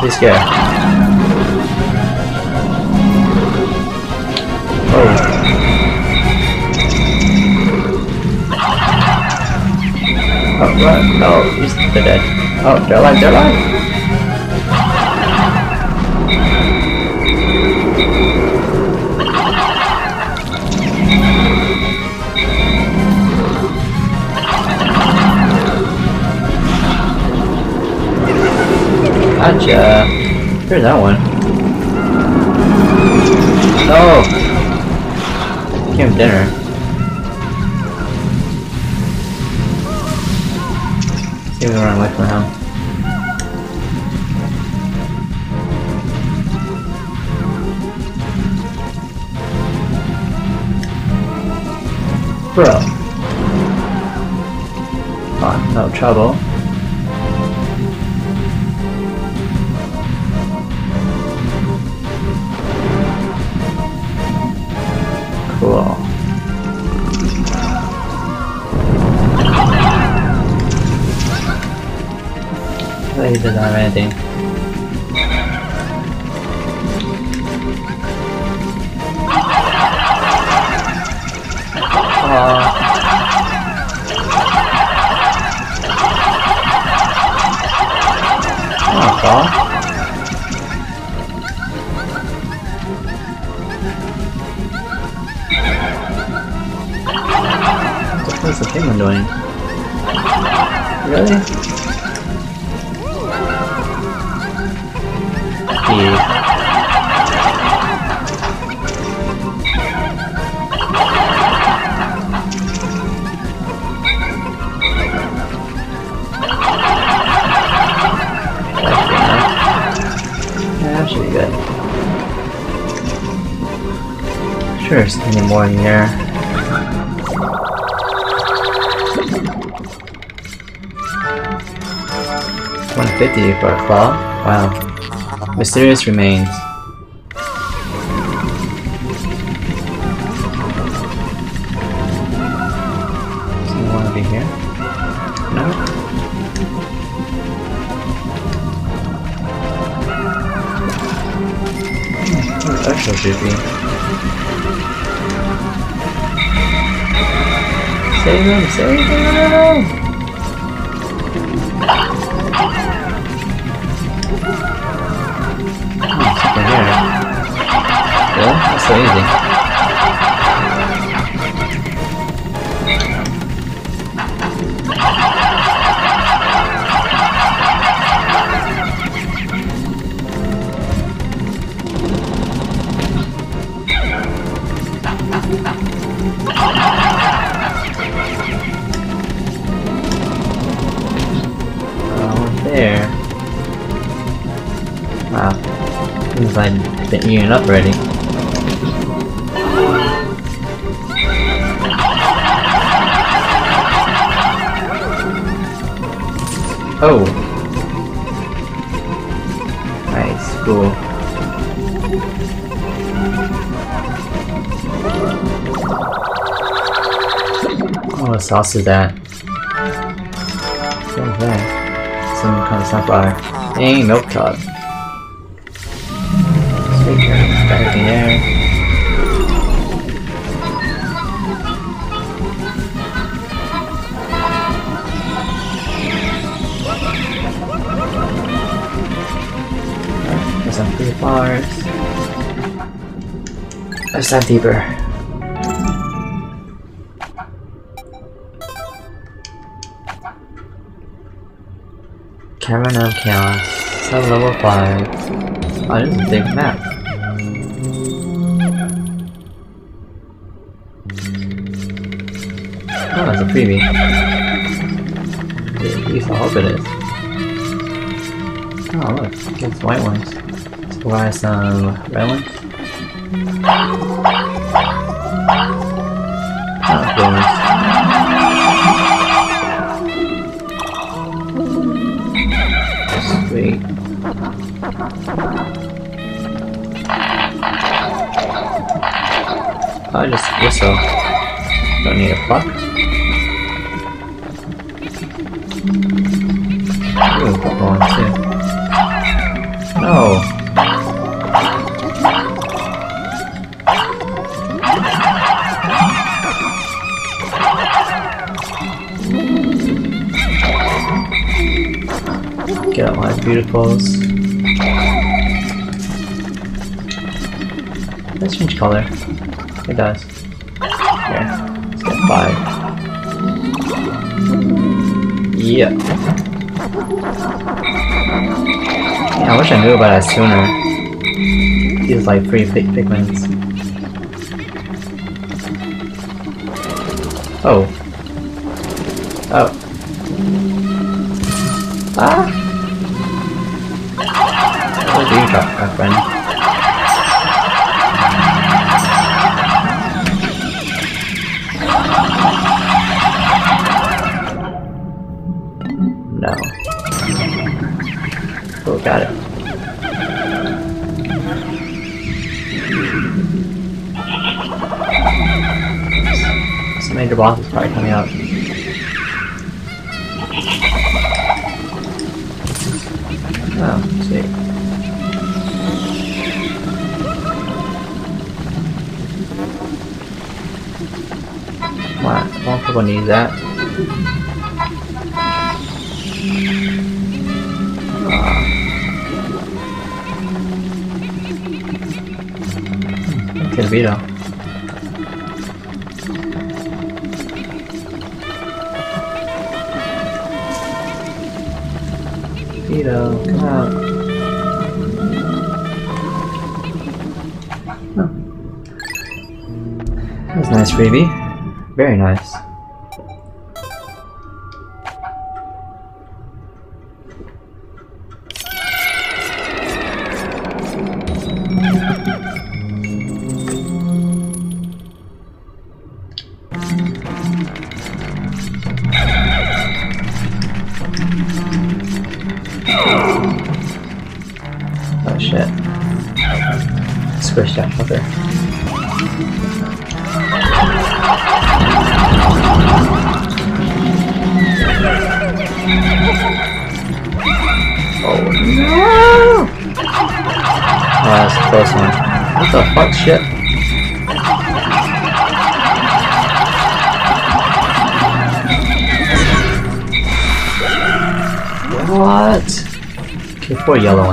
Don't be. Oh. Oh, run. Oh, he's, dead. Oh, they're alive, they're alive! Gotcha. Here's that one. Oh! Came dinner. If we can run away from him. Bro. Oh, no trouble. He doesn't have anything. Oh, fall. What's the penguin doing? Really? There's plenty more in. One fifty for a claw? Wow. Mysterious remains. it up ready. Oh. Nice, cool. Oh, what sauce is that? What is that? Some kind of sunflower. Dang, milk top. Dive deeper. Cavern of Chaos. Sub level 5. Oh, this is a big map. Oh, it's a freebie. At least I hope it is. Oh, look. It's white ones. Let's buy some red ones. I just whistle. Don't need a pluck. Ooh, one. No. Get out my beautifuls. Let's change color. It does. Here. Let's get five. Yeah. Yeah, I wish I knew about it sooner. These like three pick pigments. Need that. Vito. Come out. That was nice, freebie. Very nice. Four yellow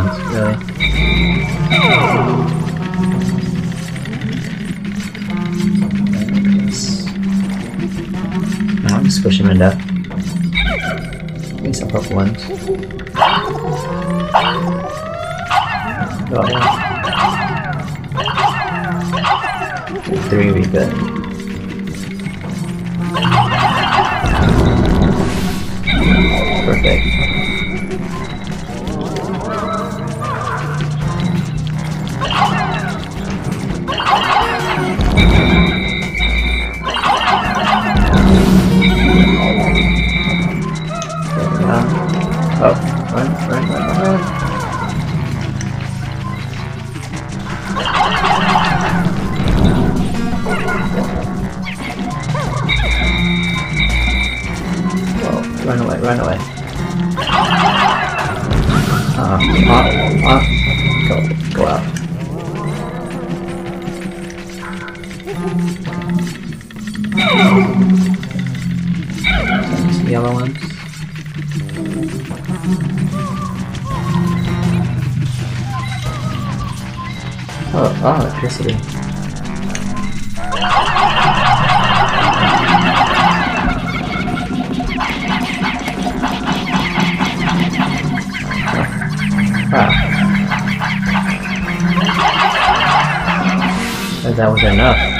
yellow ones. Oh, oh, electricity. Ah. But that was enough.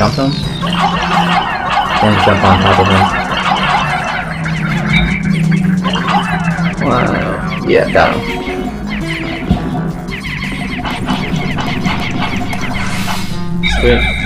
Jump him. Then jump on top of him. Wow. Yeah, got him. Sweet.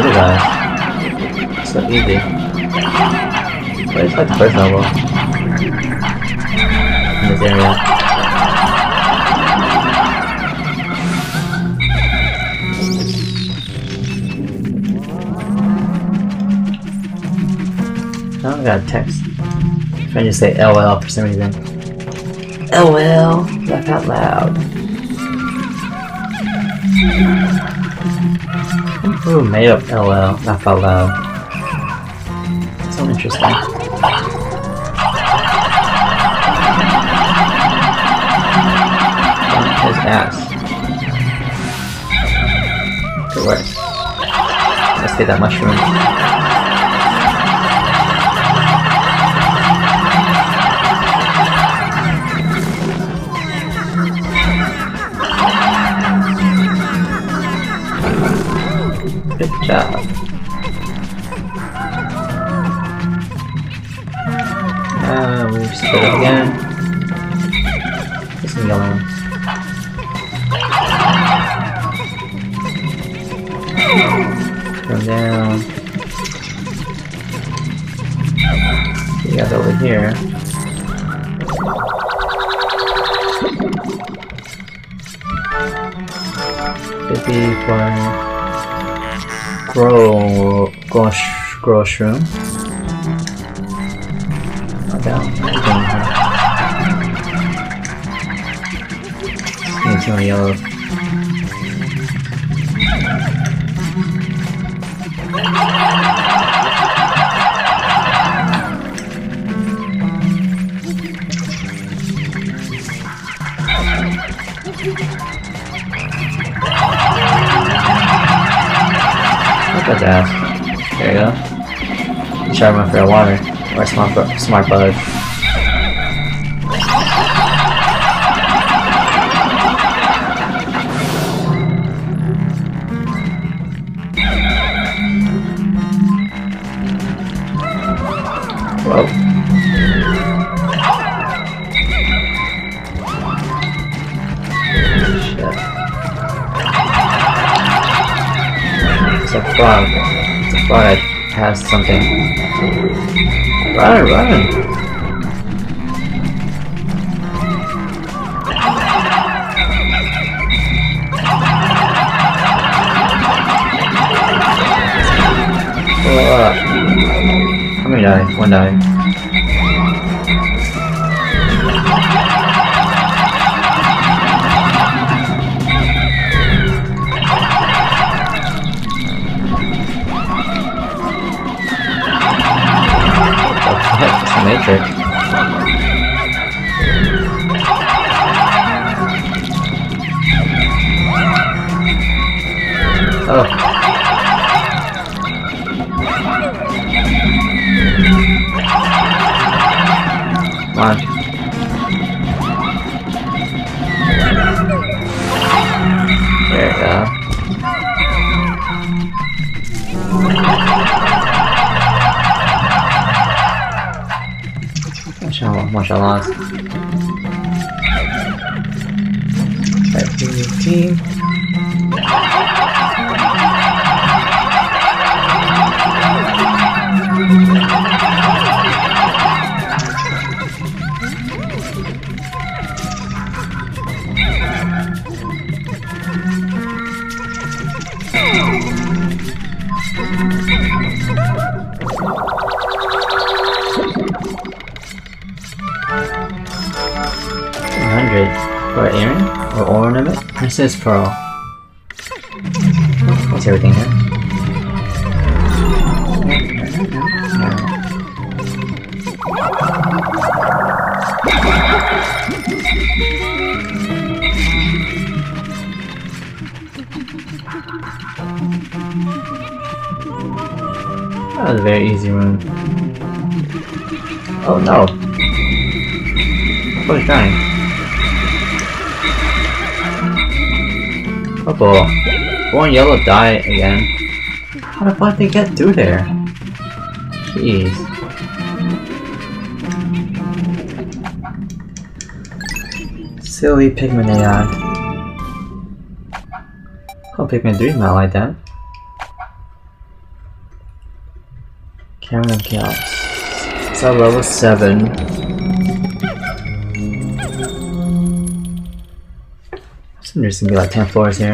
Little guys. So easy. But it's like the first level. In this area. Oh, I got a text. I'm trying to say LL for some reason. LL, laugh out loud. Who made up LL, out? So interesting. His ass. Good work. Let's get that mushroom. What are you doing here? Need some more yellow. Look at. There you go. Try run for water. Or smart, bu- smart bug. Has something. Run, run! Oh, uh, How many die? One die. Matrix. Oh. Come on. I lost. Alright, Princess Pearl. What's everything here? That was a very easy room. Oh no! I was trying. Purple. One yellow die again. How the fuck did they get through there? Jeez. Silly Pikmin AI. Oh, Pikmin 3 not like that. Chaos. It's at level 7. There's gonna be like 10 floors here.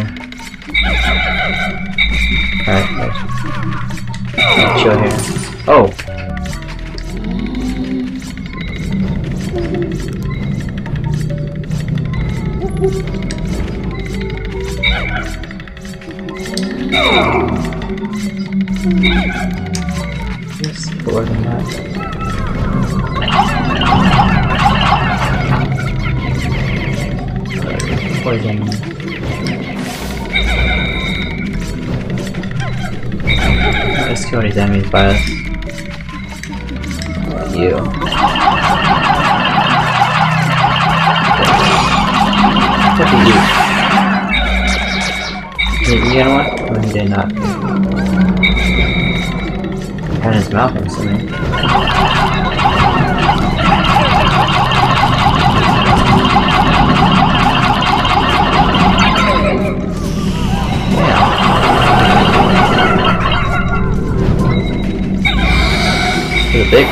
Alright, right. chill here. Oh!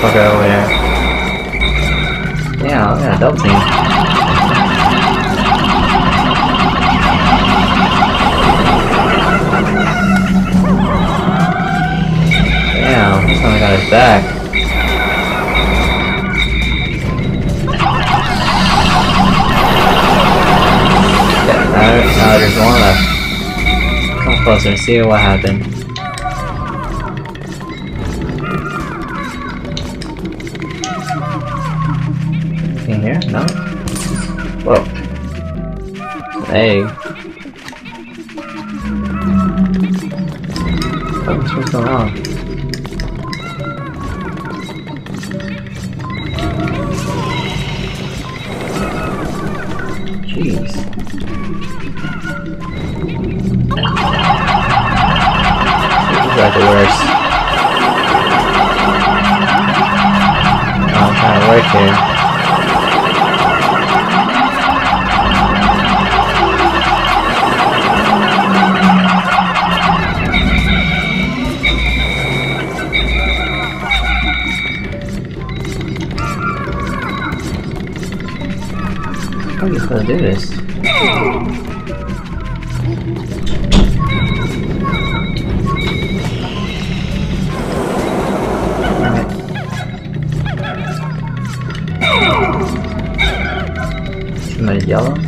Oh, a big fucker over. Yeah, I'm gonna double team. Damn, this got his back. Yeah, now, now there's one left. Come closer see what happened. Like the worst. I'm trying to work here. How are you gonna do this? Yellow?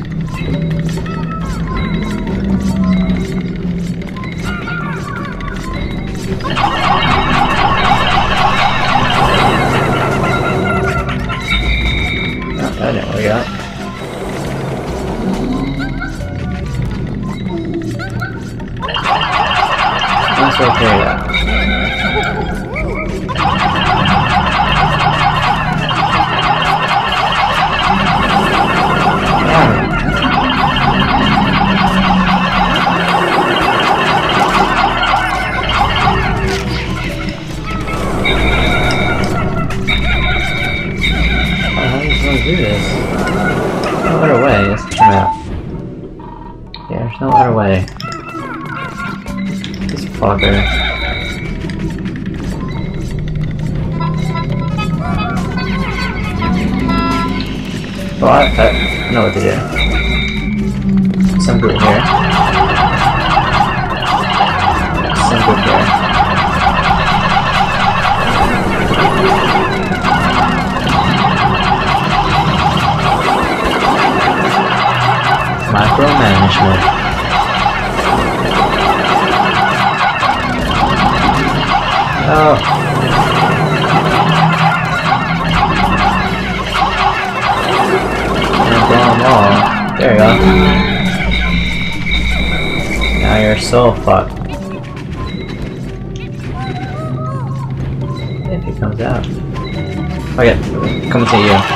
I, know what to. Some good here. Some good here. Micromanagement. Oh. There you go. Now you're so fucked. If he comes out. Okay, coming to you.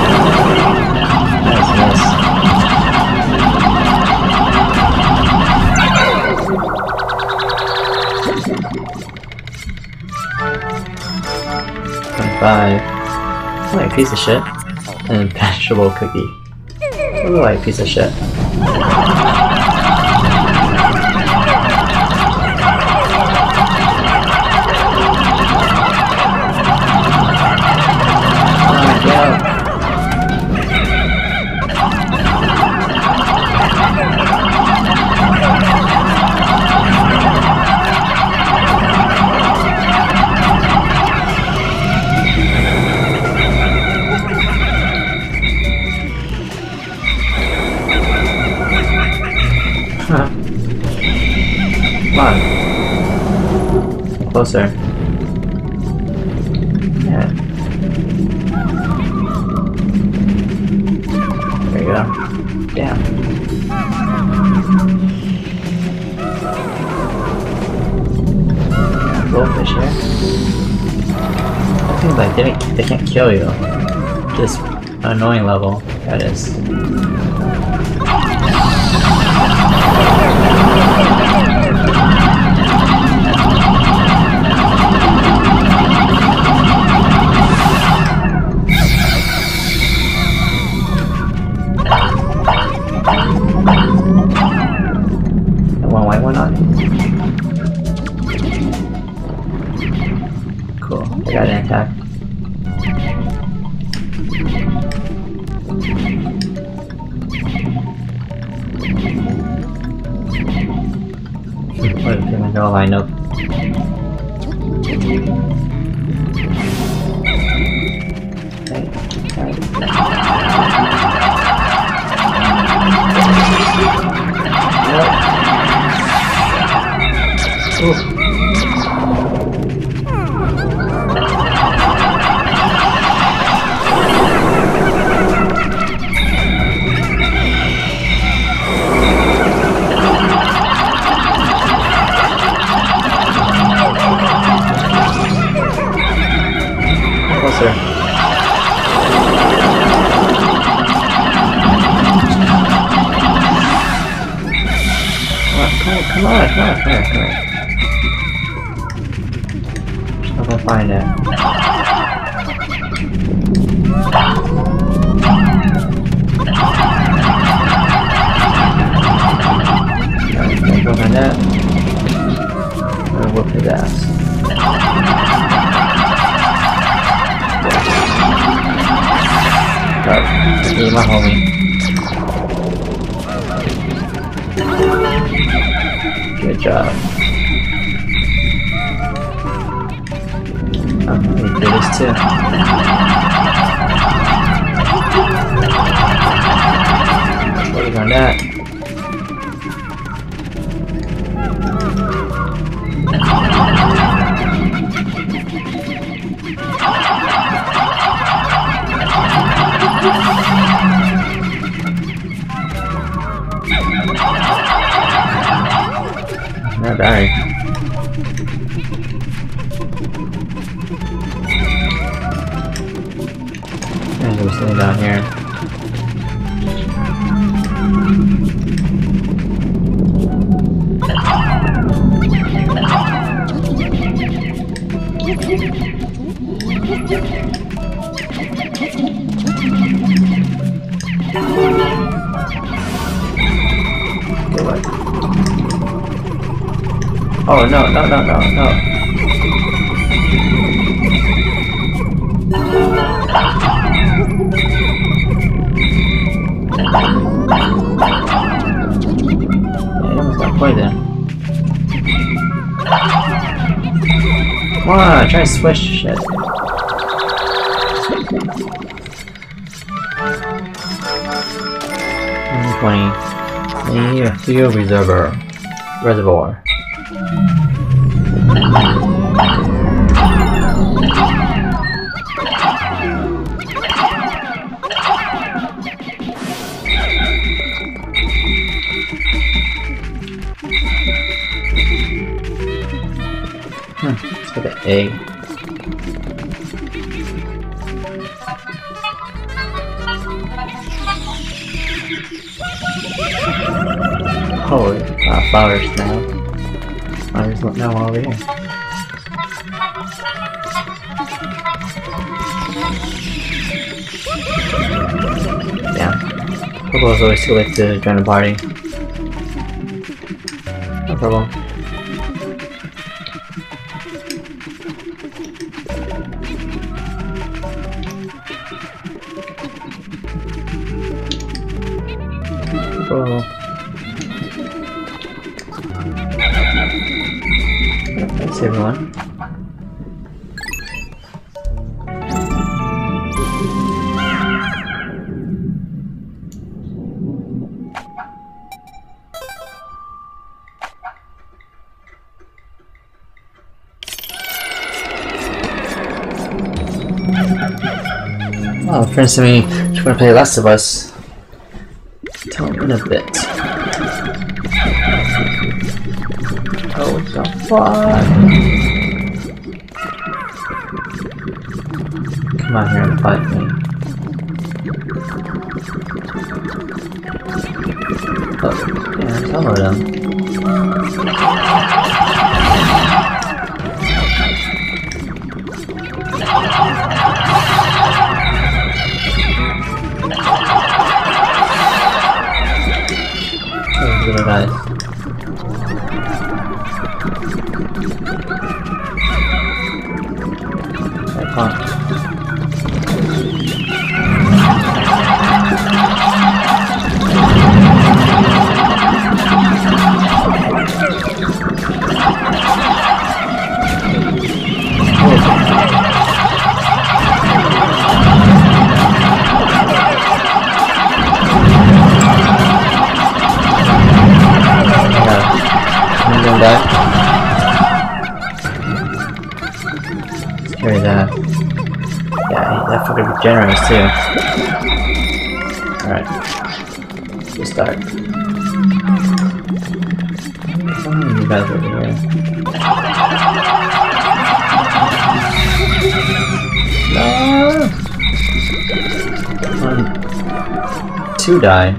Like piece of shit. And vegetable cookie. Like piece of shit. They, can't kill you. Just annoying level. That is. Fuel reservoir. Reservoir. Flowers now. Flowers look now over here. Yeah. Coco's always too late to join a party. No problem. Friends to me, you wanna play Last of Us? Tell me in a bit. Oh, the fuck? Come on here and fight me. Oh, yeah, of them. Regenerates too. Alright. Let's start. Some of you guys over here. No! Two die.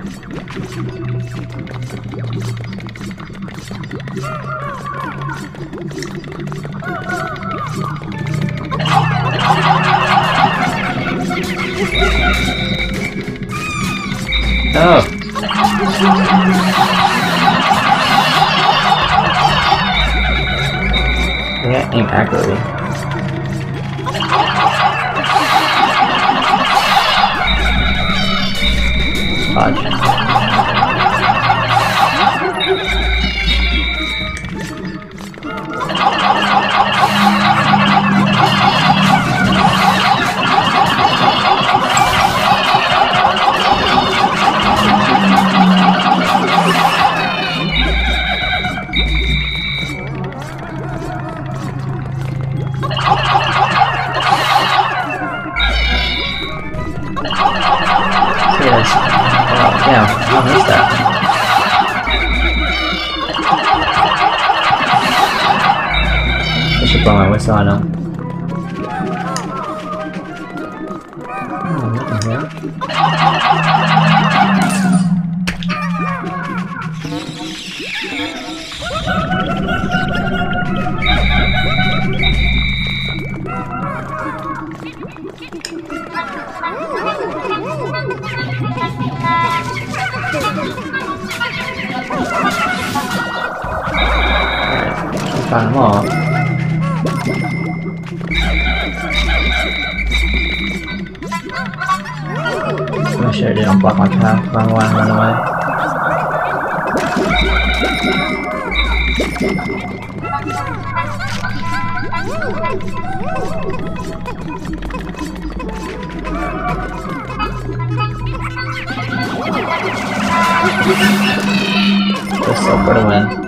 I accurately. Dodge. Make sure they don't block my path. Run away, run away. Just so for the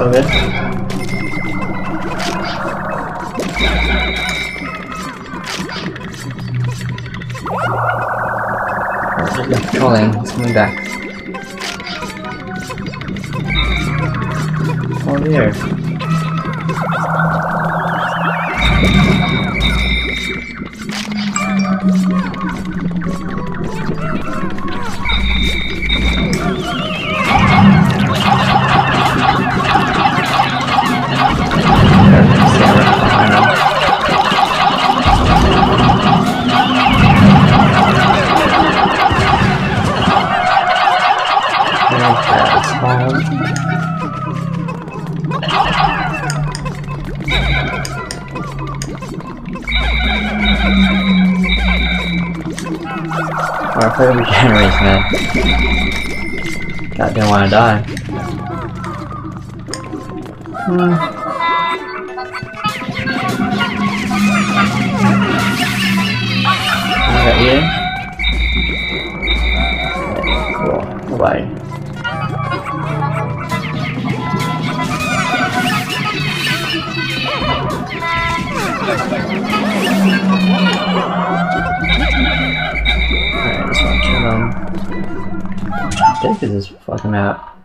This is so good. Alright, yeah, coming back. Oh dear. There, 30 cameras man. God damn, why I die. Hmm. Map?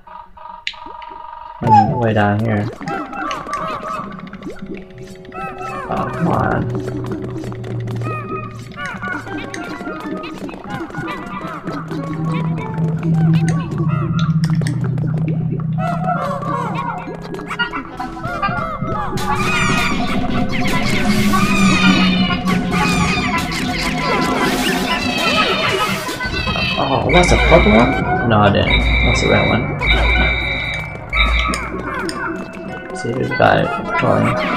I'm way down here. Oh, come on. Oh, that's a purple No, That's the right one. See, there's a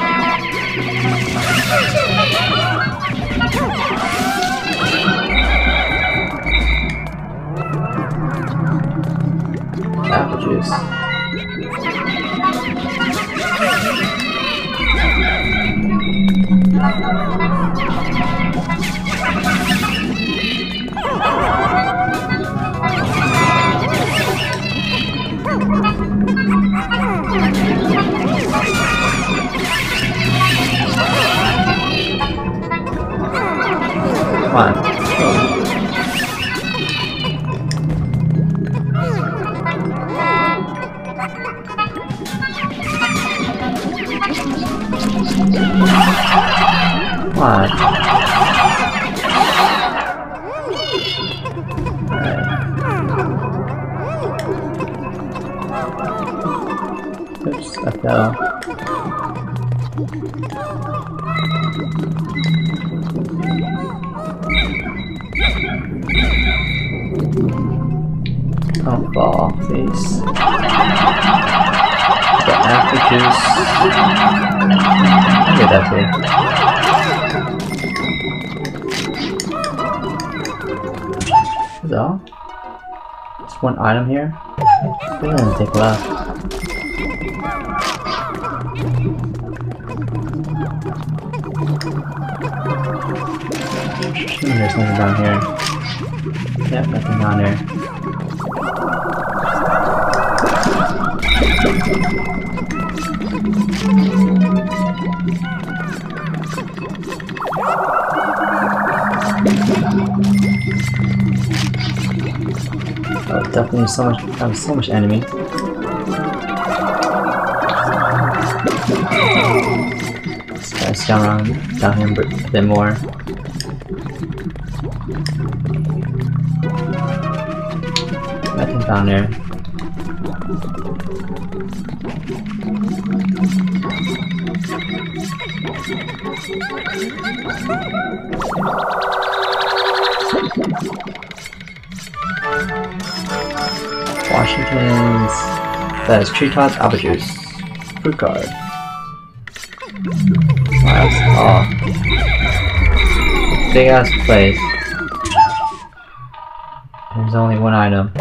uh... There's nothing down here. Yep, nothing down here. Oh, definitely so much, I have so much enemy. Let's to around down here a bit more. Nothing down there. Washington's that is treetops apple juice. Fruit card. Big ass place. There's only one item. [laughs]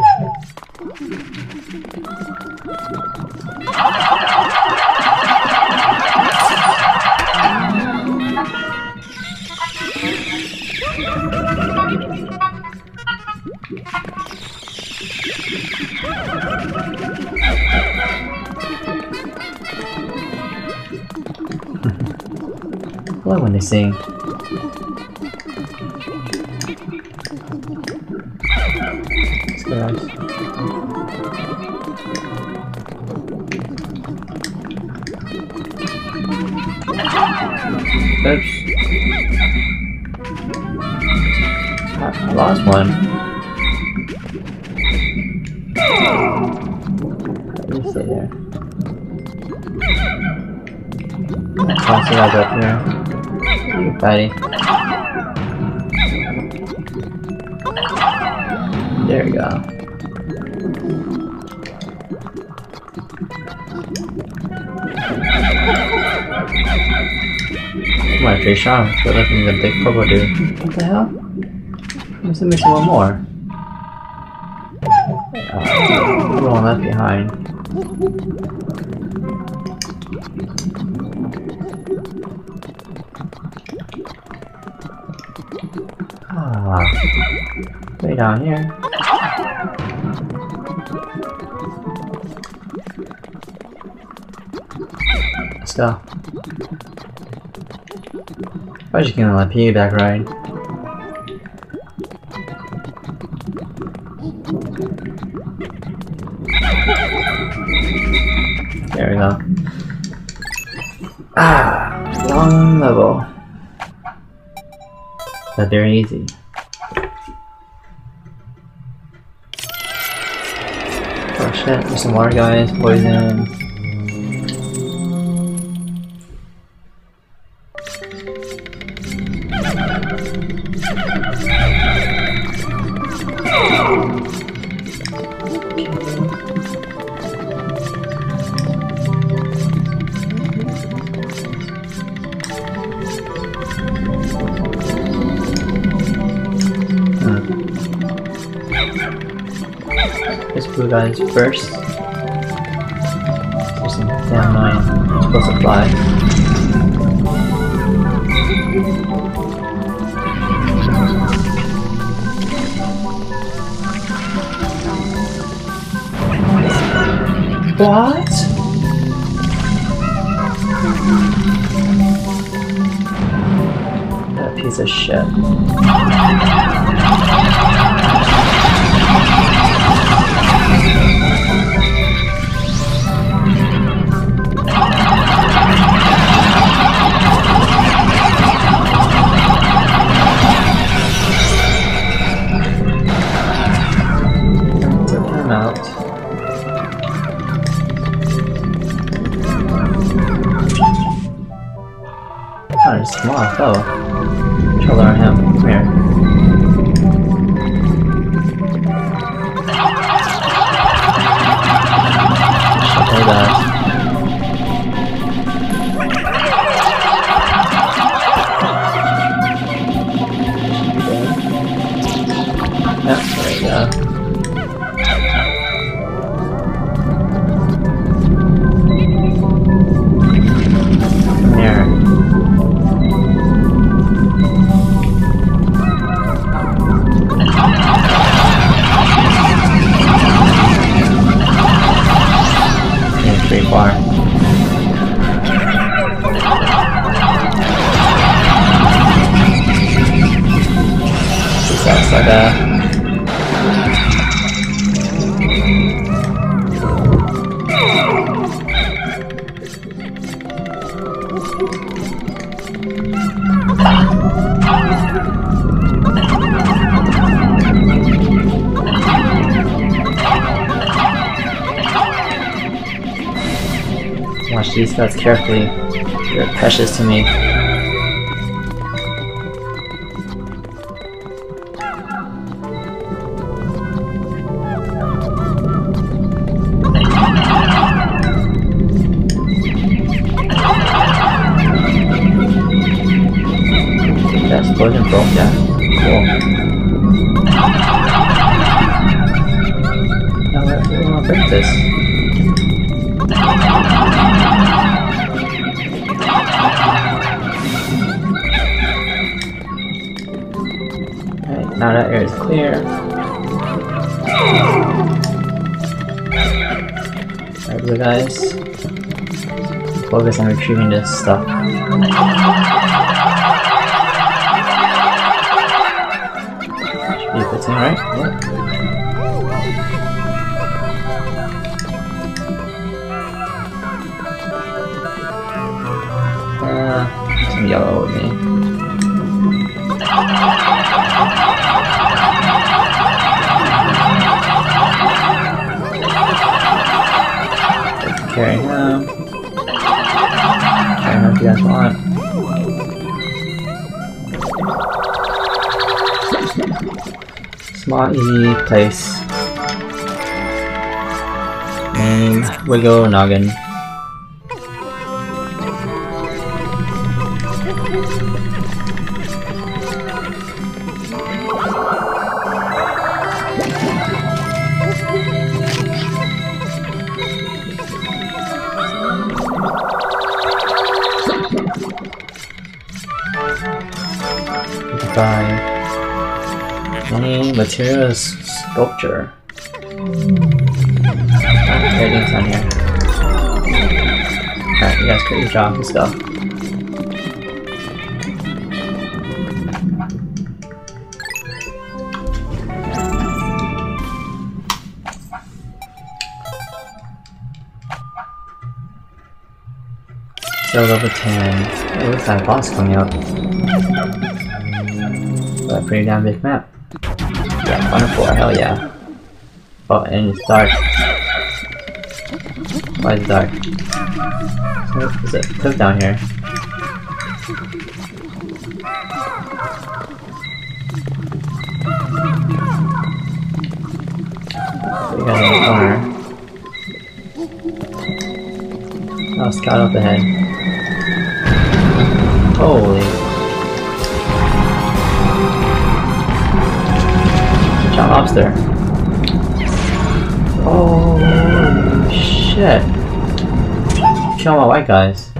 Love when they sing. Oops. I lost one. You stay there. Toss it up here. You. Come on, Trey Sean. Quit looking at the big purple dude. What the hell? I'm still missing one more. Uh, one left behind. Ah, way down here. Let's was just gonna let piggyback ride. There we go. Ah, long level. But very easy. Oh shit, there's some more guys, poison. These guys carefully. They're precious to me. Focus on retrieving this stuff. Easy place. Name Wiggle Noggin. Materials sculpture. Everything's on here. Alright, you guys create your job, let's go. So level 10. Hey, looks like a boss coming up. But pretty damn big map. Yeah, Final hell yeah. Oh, and it's dark. Why is it dark? Is it cliff down here? We got the corner. Oh, scout up ahead. Lobster. Oh shit. Kill my white guys.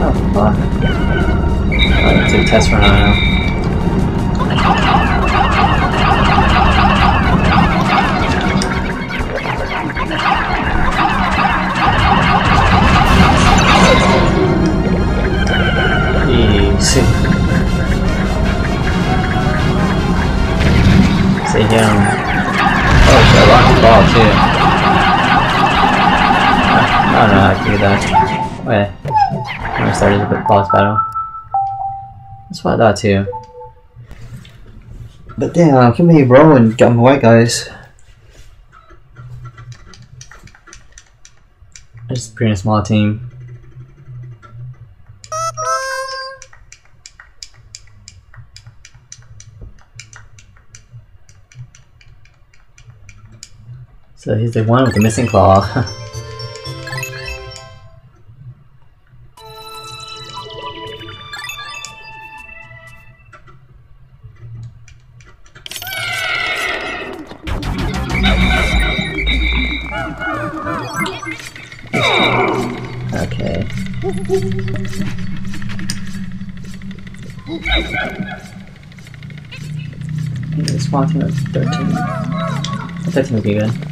Oh fuck. Oh, do a test run now. See him. Oh shit, I locked the ball too. I don't know how to do that. Wait. I'm gonna start a bit boss battle. That's what I thought too. But damn, give me bro and got my white guys. Just pretty small team. He's the one with the missing claw. [laughs] okay. Small team of 13. 13 would be good.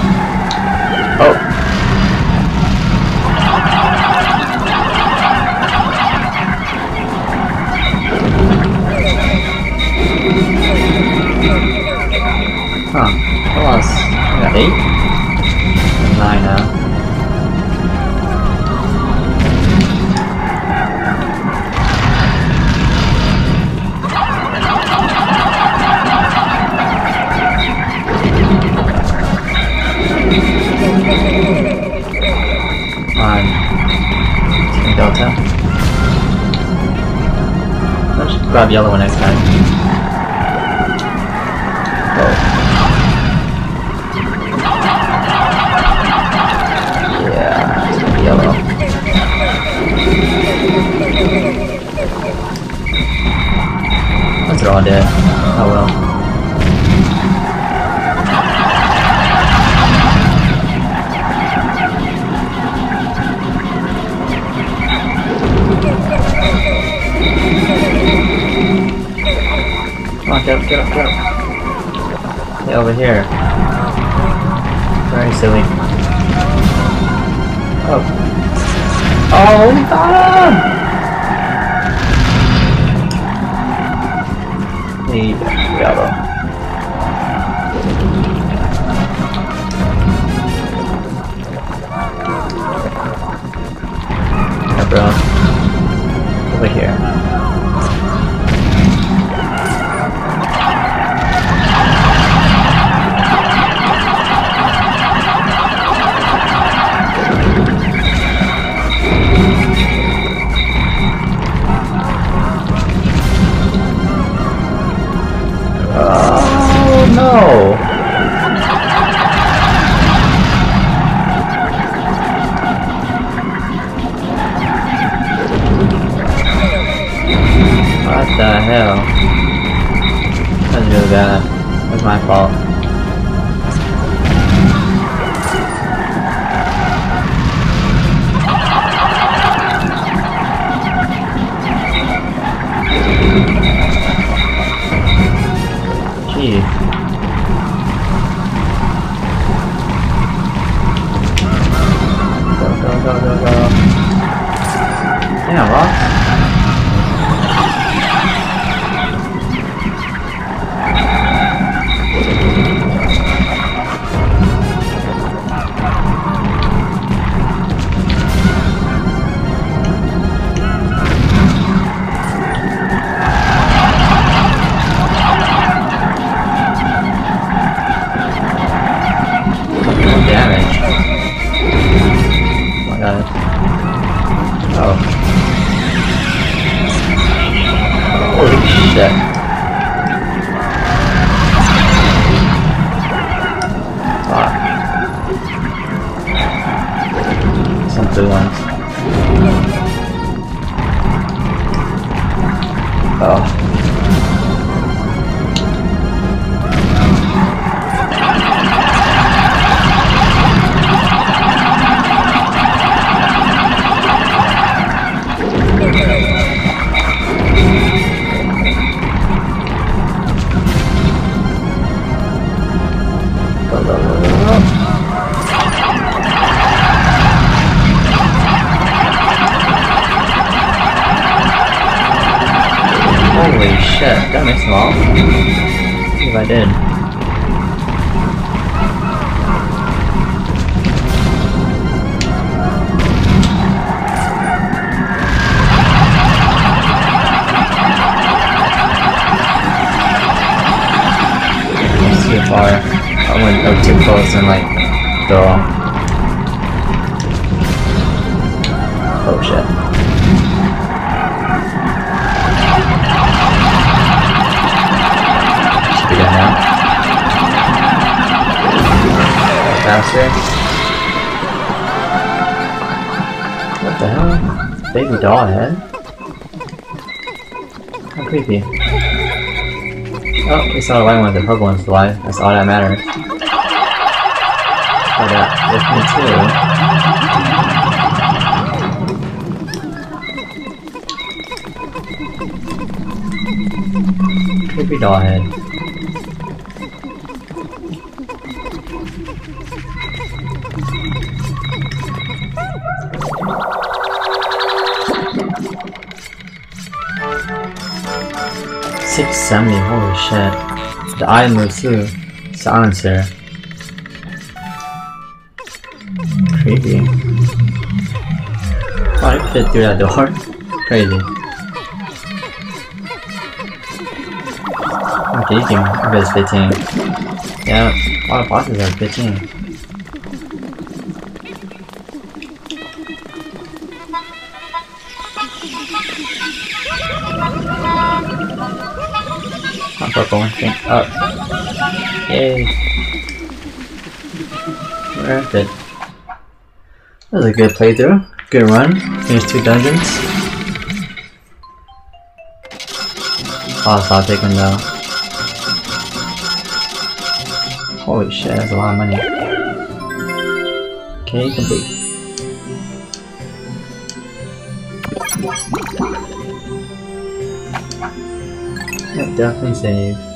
Grab yellow one next time. Oh. Yeah, yellow. That's all dead. Oh well. Get up, get up, get up. Get over here. Very silly. Oh. Oh, we got him! Need yellow. Yeah, bro. Over here. What the hell? That's really bad. That's my fault. died. Eh? How creepy. Oh, we saw away one ones, the one's alive. That's all that matters. But, uh, with me too. Creepy dollhead. The item moves too. Silencer. Creepy. Oh, I fit through that door. [laughs] Crazy. Okay, you can. I bet it's 15. Yeah, a lot of bosses are 15. Up. Yay. Worth it. That was a good playthrough. Good run. Finished two dungeons. Oh, stop taking though. Holy shit, that's a lot of money. Okay, complete. Yep, definitely save.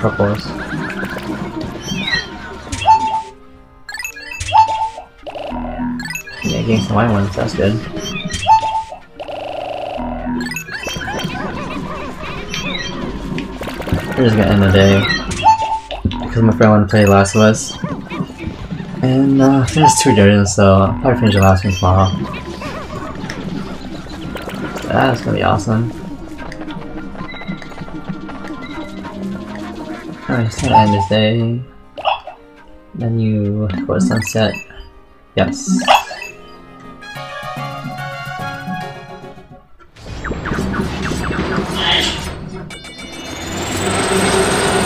Purples. Yeah, getting some white ones, that's good. We're just gonna end the day. Because my friend wanted to play Last of Us. And uh, there's two dungeons, so I'll probably finish the last one tomorrow. That's gonna be awesome. End this day. Menu for sunset. Yes.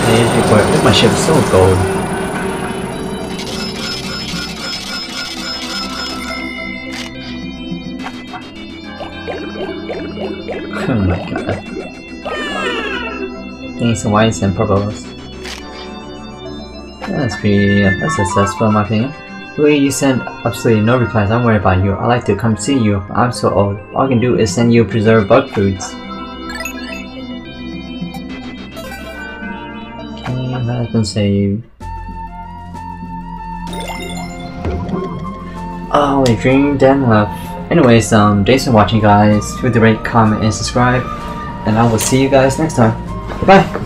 Hey, boy, look my ship, it's so gold. [laughs] Oh my god. Getting some whites and purples. That's pretty, that's successful opinion. Louie, you send absolutely no replies. I'm worried about you. I'd like to come see you. I'm so old. All I can do is send you preserved bug foods. Okay, that has been saved. Oh, a Dream Den left. Anyways, um, thanks for watching guys. Feel to rate, comment, and subscribe. And I will see you guys next time. Bye!